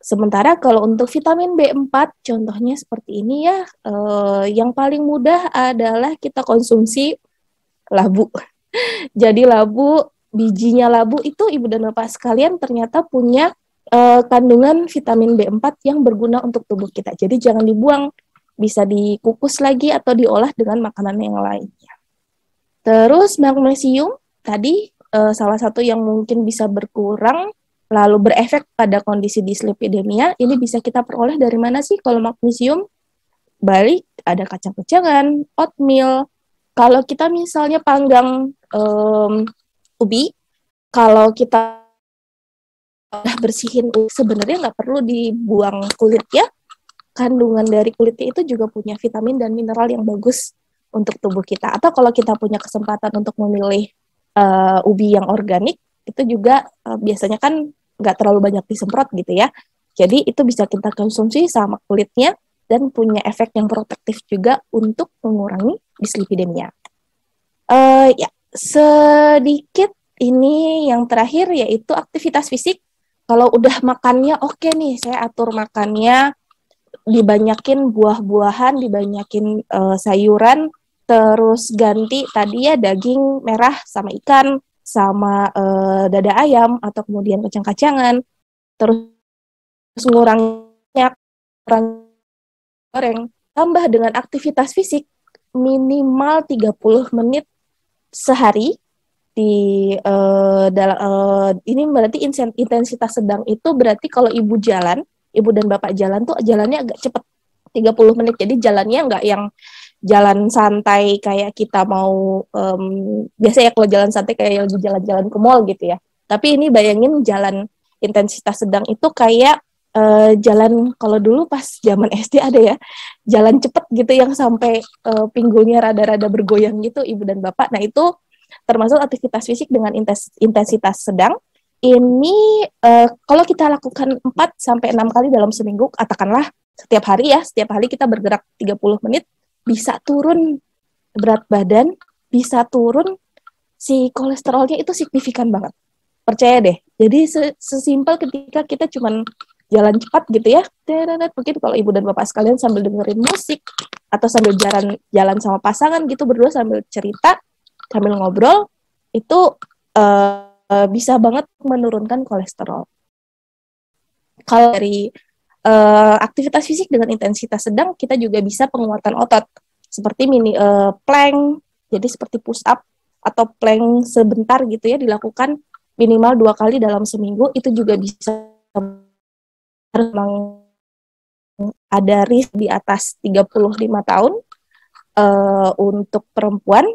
Sementara kalau untuk vitamin B4 contohnya seperti ini ya, eh, yang paling mudah adalah kita konsumsi labu. <laughs> Jadi labu bijinya labu itu ibu dan bapak sekalian ternyata punya uh, kandungan vitamin B4 yang berguna untuk tubuh kita. Jadi jangan dibuang, bisa dikukus lagi atau diolah dengan makanan yang lainnya. Terus magnesium tadi uh, salah satu yang mungkin bisa berkurang lalu berefek pada kondisi dislipidemia. Ini bisa kita peroleh dari mana sih kalau magnesium? Balik ada kacang-kacangan, oatmeal. Kalau kita misalnya panggang um, ubi kalau kita udah bersihin sebenarnya nggak perlu dibuang kulit ya. Kandungan dari kulitnya itu juga punya vitamin dan mineral yang bagus untuk tubuh kita. Atau kalau kita punya kesempatan untuk memilih uh, ubi yang organik itu juga uh, biasanya kan nggak terlalu banyak disemprot gitu ya. Jadi itu bisa kita konsumsi sama kulitnya dan punya efek yang protektif juga untuk mengurangi dislipidemia. Uh, ya, sedikit ini yang terakhir yaitu aktivitas fisik. Kalau udah makannya oke okay nih, saya atur makannya. Dibanyakin buah-buahan, dibanyakin uh, sayuran, terus ganti tadi ya daging merah sama ikan, sama uh, dada ayam atau kemudian kacang-kacangan, terus ngurangnya goreng, tambah dengan aktivitas fisik minimal 30 menit sehari di uh, dalam uh, ini berarti intensitas sedang itu berarti kalau ibu jalan, ibu dan bapak jalan tuh jalannya agak cepat 30 menit. Jadi jalannya nggak yang jalan santai kayak kita mau um, biasa ya kalau jalan santai kayak lagi jalan-jalan ke mall gitu ya. Tapi ini bayangin jalan intensitas sedang itu kayak uh, jalan kalau dulu pas zaman SD ada ya jalan cepet gitu yang sampai uh, pinggulnya rada-rada bergoyang gitu ibu dan bapak. Nah itu termasuk aktivitas fisik dengan intensitas sedang. Ini uh, kalau kita lakukan 4 sampai enam kali dalam seminggu, katakanlah setiap hari ya, setiap hari kita bergerak 30 menit, bisa turun berat badan, bisa turun si kolesterolnya itu signifikan banget. Percaya deh. Jadi sesimpel ketika kita cuman jalan cepat gitu ya. Mungkin kalau ibu dan bapak sekalian sambil dengerin musik atau sambil jalan jalan sama pasangan gitu berdua sambil cerita, sambil ngobrol itu uh, bisa banget menurunkan kolesterol. Kalau dari uh, aktivitas fisik dengan intensitas sedang kita juga bisa penguatan otot seperti mini uh, plank jadi seperti push up atau plank sebentar gitu ya dilakukan minimal dua kali dalam seminggu itu juga bisa memang ada risk di atas 35 tahun uh, untuk perempuan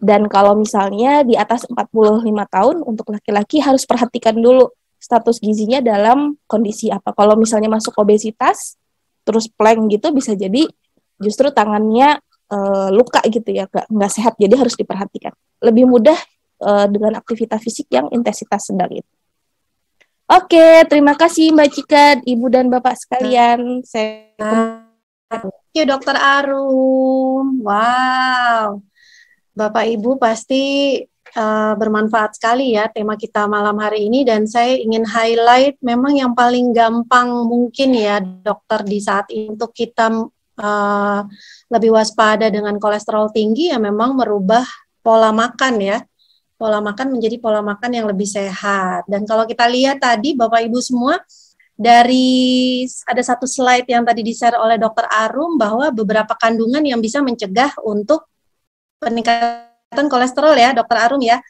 dan kalau misalnya di atas 45 tahun untuk laki-laki harus perhatikan dulu status gizinya dalam kondisi apa. Kalau misalnya masuk obesitas, terus plank gitu bisa jadi justru tangannya uh, luka gitu ya, nggak sehat. Jadi harus diperhatikan. Lebih mudah uh, dengan aktivitas fisik yang intensitas sedang itu. Oke, terima kasih Mbak Cika, Ibu dan Bapak sekalian. Saya Thank you, Dokter Arum. Wow. Bapak Ibu pasti uh, bermanfaat sekali ya tema kita malam hari ini dan saya ingin highlight memang yang paling gampang mungkin ya dokter di saat ini untuk kita uh, lebih waspada dengan kolesterol tinggi ya memang merubah pola makan ya pola makan menjadi pola makan yang lebih sehat dan kalau kita lihat tadi Bapak Ibu semua dari ada satu slide yang tadi di-share oleh Dokter Arum bahwa beberapa kandungan yang bisa mencegah untuk peningkatan kolesterol ya, Dokter Arum ya.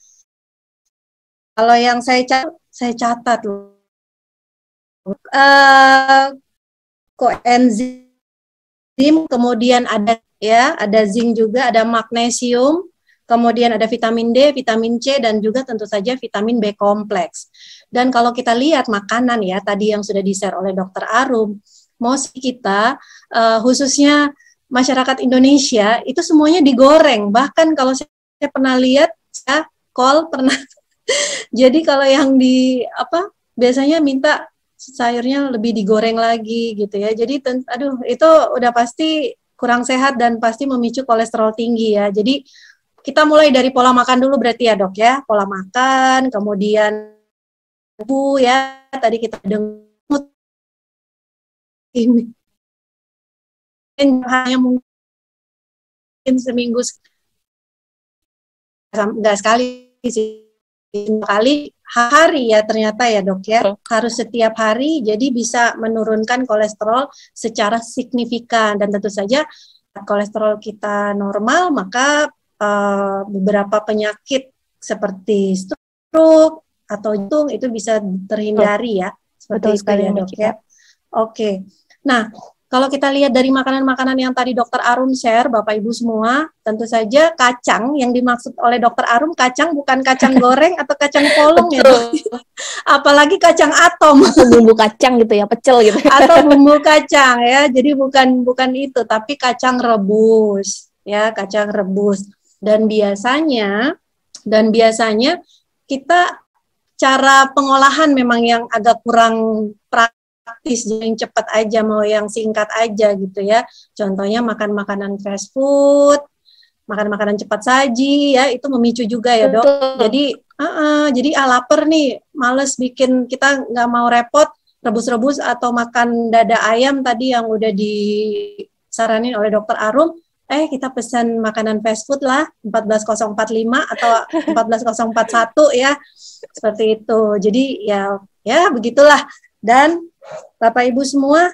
Kalau yang saya catat, saya catat. Uh, koenzim, kemudian ada ya, ada zinc juga, ada magnesium, kemudian ada vitamin D, vitamin C, dan juga tentu saja vitamin B kompleks. Dan kalau kita lihat makanan ya, tadi yang sudah di-share oleh Dokter Arum, most kita uh, khususnya masyarakat Indonesia itu semuanya digoreng. Bahkan kalau saya saya pernah lihat ya kol pernah <laughs> jadi kalau yang di apa biasanya minta sayurnya lebih digoreng lagi gitu ya jadi aduh itu udah pasti kurang sehat dan pasti memicu kolesterol tinggi ya jadi kita mulai dari pola makan dulu berarti ya dok ya. Pola makan kemudian bu ya. Tadi kita dengar ini. Hanya mungkin seminggu enggak sekali sih. Kali hari ya ternyata ya dok ya. Harus setiap hari jadi bisa menurunkan kolesterol secara signifikan. Dan tentu saja kolesterol kita normal maka uh, beberapa penyakit seperti stroke atau jantung itu bisa terhindari ya seperti Betul sekali ya dok ya. Oke. Nah, kalau kita lihat dari makanan-makanan yang tadi Dokter Arum share, Bapak Ibu semua, tentu saja kacang yang dimaksud oleh Dokter Arum kacang bukan kacang <laughs> goreng atau kacang polong ya, <laughs> apalagi kacang atom, atau bumbu kacang gitu ya, pecel gitu. atau bumbu kacang ya, jadi bukan bukan itu, tapi kacang rebus ya, kacang rebus. Dan biasanya dan biasanya kita cara pengolahan memang yang agak kurang praktis yang cepat aja mau yang singkat aja gitu ya contohnya makan makanan fast food makan makanan cepat saji ya itu memicu juga ya dok Betul. jadi uh -uh, jadi ah, lapar nih males bikin kita nggak mau repot rebus-rebus atau makan dada ayam tadi yang udah disaranin oleh dokter Arum eh kita pesan makanan fast food lah 14045 atau 14041 ya seperti itu jadi ya ya begitulah dan Bapak Ibu semua,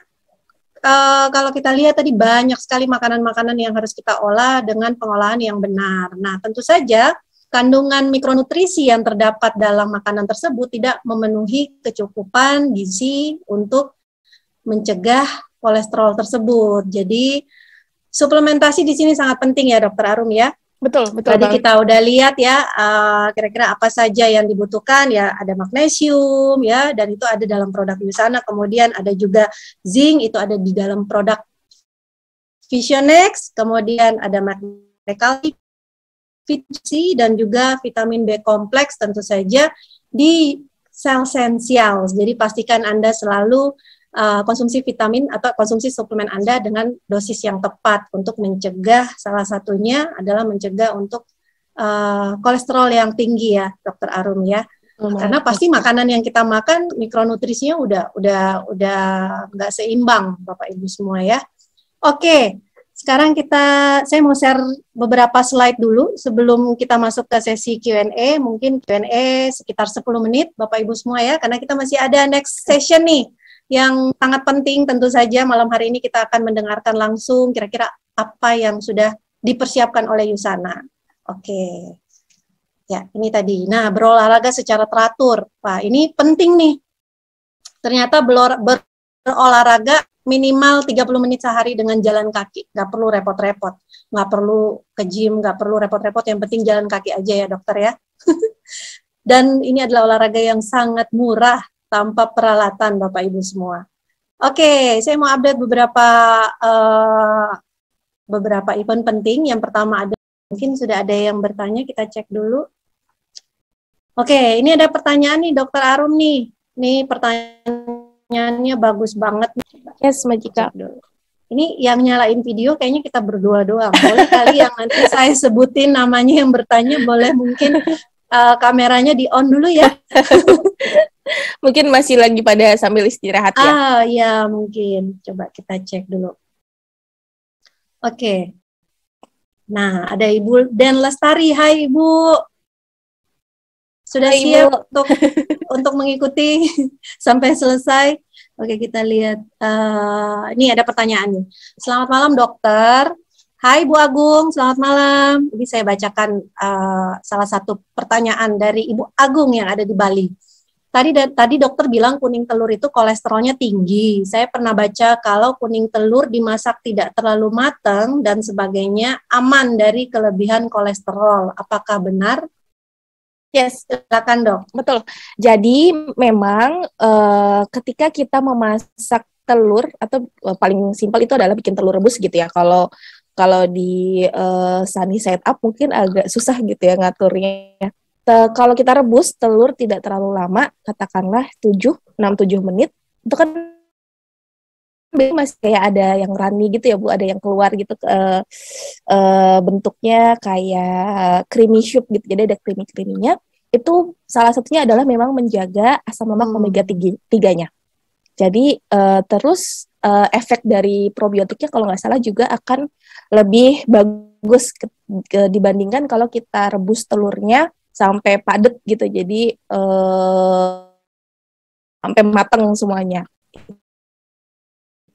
uh, kalau kita lihat tadi banyak sekali makanan-makanan yang harus kita olah dengan pengolahan yang benar. Nah, tentu saja kandungan mikronutrisi yang terdapat dalam makanan tersebut tidak memenuhi kecukupan gizi untuk mencegah kolesterol tersebut. Jadi suplementasi di sini sangat penting ya Dokter Arum ya. Betul, betul. Tadi kita udah lihat ya kira kira-kira apa saja yang dibutuhkan ya ada magnesium ya dan itu ada dalam produk Yusana. Kemudian ada juga zinc itu ada di dalam produk Visionex. Kemudian ada magnesium C dan juga vitamin B kompleks tentu saja di sel sensial. Jadi pastikan Anda selalu uh, konsumsi vitamin atau konsumsi suplemen Anda dengan dosis yang tepat untuk mencegah salah satunya adalah mencegah untuk uh, kolesterol yang tinggi ya, Dokter Arum ya. Oh, Karena pasti makanan yang kita makan mikronutrisinya udah udah udah nggak seimbang Bapak Ibu semua ya. Oke, sekarang kita saya mau share beberapa slide dulu sebelum kita masuk ke sesi Q&A. Mungkin Q&A sekitar 10 menit Bapak Ibu semua ya karena kita masih ada next session nih yang sangat penting tentu saja malam hari ini kita akan mendengarkan langsung kira-kira apa yang sudah dipersiapkan oleh Yusana. Oke. Ya, ini tadi. Nah, berolahraga secara teratur. Pak, ini penting nih. Ternyata berolahraga minimal 30 menit sehari dengan jalan kaki. Nggak perlu repot-repot. Nggak perlu ke gym, nggak perlu repot-repot. Yang penting jalan kaki aja ya dokter ya. <laughs> Dan ini adalah olahraga yang sangat murah tanpa peralatan Bapak Ibu semua. Oke, saya mau update beberapa uh, beberapa event penting. Yang pertama ada mungkin sudah ada yang bertanya, kita cek dulu. Oke, ini ada pertanyaan nih Dokter Arum nih. Ini pertanyaannya bagus banget. Yes, Majika. Ini yang nyalain video kayaknya kita berdua doang. Boleh kali yang nanti saya sebutin namanya yang bertanya, boleh mungkin uh, kameranya di on dulu ya. <laughs> mungkin masih lagi pada sambil istirahat ya. Ah, ya mungkin. Coba kita cek dulu. Oke. Okay. Nah, ada Ibu Dan Lestari. Hai Ibu. Sudah Hai, siap Ibu. untuk <laughs> untuk mengikuti <laughs> sampai selesai? Oke, kita lihat. Uh, ini ada pertanyaan nih. Selamat malam, dokter. Hai Bu Agung, selamat malam. Ini saya bacakan uh, salah satu pertanyaan dari Ibu Agung yang ada di Bali. Tadi tadi dokter bilang kuning telur itu kolesterolnya tinggi. Saya pernah baca kalau kuning telur dimasak tidak terlalu matang dan sebagainya aman dari kelebihan kolesterol. Apakah benar? Yes, silakan dok. Betul. Jadi memang uh, ketika kita memasak telur atau uh, paling simpel itu adalah bikin telur rebus gitu ya. Kalau kalau di uh, sunny setup mungkin agak susah gitu ya ngaturnya te, kalau kita rebus telur tidak terlalu lama, katakanlah 7 6 7 menit, itu kan masih kayak ada yang runny gitu ya Bu, ada yang keluar gitu uh, uh, bentuknya kayak creamy soup gitu. Jadi ada creamy-creaminya. Itu salah satunya adalah memang menjaga asam lemak hmm. omega 3 tiganya. Jadi uh, terus uh, efek dari probiotiknya kalau nggak salah juga akan lebih bagus ke, ke, dibandingkan kalau kita rebus telurnya sampai padat gitu. Jadi uh, sampai matang semuanya.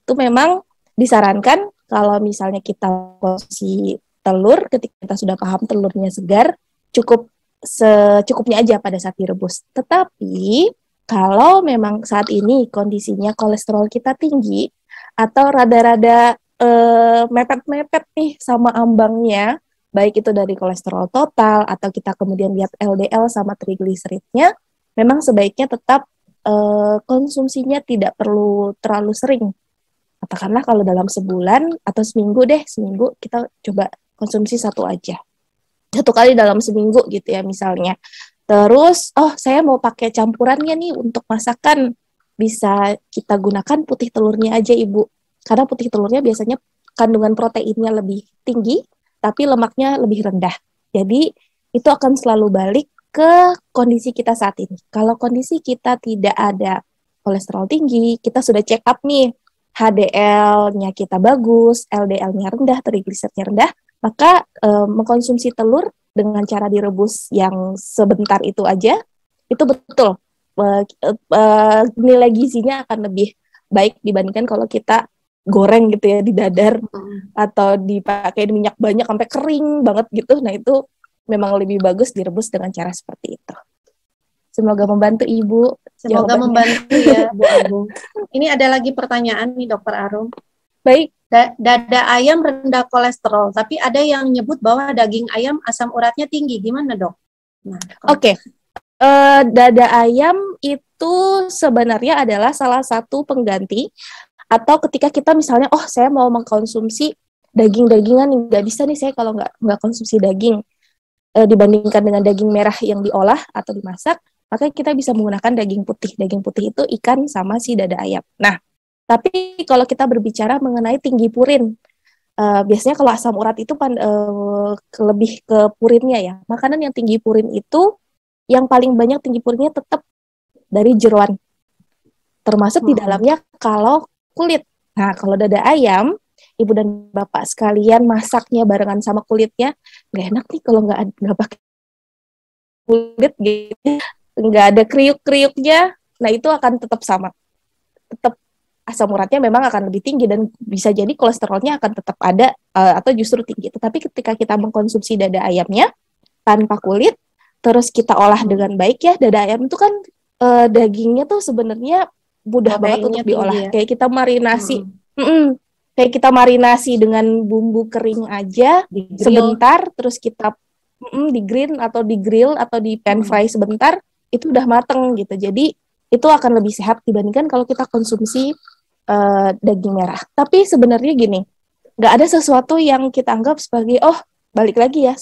Itu memang disarankan kalau misalnya kita konsumsi telur ketika kita sudah paham telurnya segar cukup secukupnya aja pada saat direbus. Tetapi kalau memang saat ini kondisinya kolesterol kita tinggi atau rada-rada uh, mepet-mepet nih sama ambangnya baik itu dari kolesterol total atau kita kemudian lihat LDL sama trigliseridnya, memang sebaiknya tetap uh, konsumsinya tidak perlu terlalu sering. Katakanlah kalau dalam sebulan atau seminggu deh, seminggu kita coba konsumsi satu aja. Satu kali dalam seminggu gitu ya misalnya. Terus, oh saya mau pakai campurannya nih untuk masakan, bisa kita gunakan putih telurnya aja ibu. Karena putih telurnya biasanya kandungan proteinnya lebih tinggi tapi lemaknya lebih rendah. Jadi itu akan selalu balik ke kondisi kita saat ini. Kalau kondisi kita tidak ada kolesterol tinggi, kita sudah check up nih, HDL-nya kita bagus, LDL-nya rendah, trigliseridnya rendah, maka e, mengkonsumsi telur dengan cara direbus yang sebentar itu aja, itu betul e, e, nilai gizinya akan lebih baik dibandingkan kalau kita goreng gitu ya di dadar hmm. atau dipakai minyak banyak sampai kering banget gitu. Nah, itu memang lebih bagus direbus dengan cara seperti itu. Semoga membantu Ibu. Semoga jawabannya. membantu ya <laughs> Bu Agung. Ini ada lagi pertanyaan nih Dokter Arum. Baik, da dada ayam rendah kolesterol, tapi ada yang nyebut bahwa daging ayam asam uratnya tinggi. Gimana dok? Nah, Oke, okay. uh, eh, dada ayam itu sebenarnya adalah salah satu pengganti atau ketika kita misalnya, oh saya mau mengkonsumsi daging-dagingan nggak bisa nih saya kalau nggak nggak konsumsi daging uh, dibandingkan dengan daging merah yang diolah atau dimasak, maka kita bisa menggunakan daging putih. Daging putih itu ikan sama si dada ayam. Nah, tapi kalau kita berbicara mengenai tinggi purin, uh, biasanya kalau asam urat itu pan, uh, lebih ke purinnya ya. Makanan yang tinggi purin itu yang paling banyak tinggi purinnya tetap dari jeruan. Termasuk hmm. di dalamnya kalau kulit. Nah, kalau dada ayam, ibu dan bapak sekalian masaknya barengan sama kulitnya, nggak enak nih kalau nggak nggak pakai kulit gitu, nggak ada kriuk-kriuknya. Nah itu akan tetap sama, tetap asam uratnya memang akan lebih tinggi dan bisa jadi kolesterolnya akan tetap ada uh, atau justru tinggi. Tetapi ketika kita mengkonsumsi dada ayamnya tanpa kulit, terus kita olah dengan baik ya, dada ayam itu kan uh, dagingnya tuh sebenarnya mudah banget untuk diolah. Ya? Kayak kita marinasi, hmm. mm -mm, kayak kita marinasi dengan bumbu kering aja sebentar, terus kita mm -mm, di green atau di grill atau di pan fry hmm. sebentar, itu udah mateng gitu. Jadi itu akan lebih sehat dibandingkan kalau kita konsumsi uh, daging merah. Tapi sebenarnya gini, nggak ada sesuatu yang kita anggap sebagai oh balik lagi ya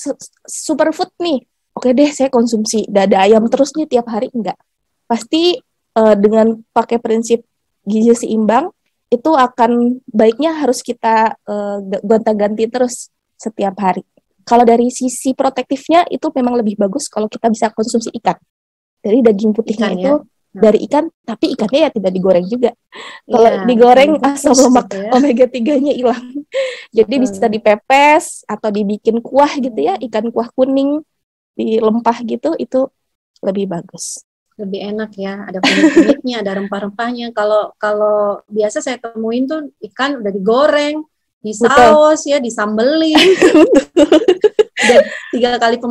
superfood nih. Oke deh, saya konsumsi dada ayam terus nih tiap hari enggak. Pasti uh, dengan pakai prinsip gizi seimbang itu akan baiknya harus kita uh, gonta-ganti terus setiap hari. Kalau dari sisi protektifnya itu memang lebih bagus kalau kita bisa konsumsi ikan. Dari daging putihnya ikan, itu ya? Nah. dari ikan, tapi ikannya ya tidak digoreng juga. Kalau ya, digoreng asam lemak ya. omega 3-nya hilang. <laughs> Jadi hmm. bisa dipepes atau dibikin kuah gitu ya, ikan kuah kuning di lempah gitu itu lebih bagus. Lebih enak ya, ada kunyit-kunyitnya, ada rempah-rempahnya. Kalau kalau biasa saya temuin tuh ikan udah digoreng, di saus ya, disambelin. <laughs> tiga kali pemakan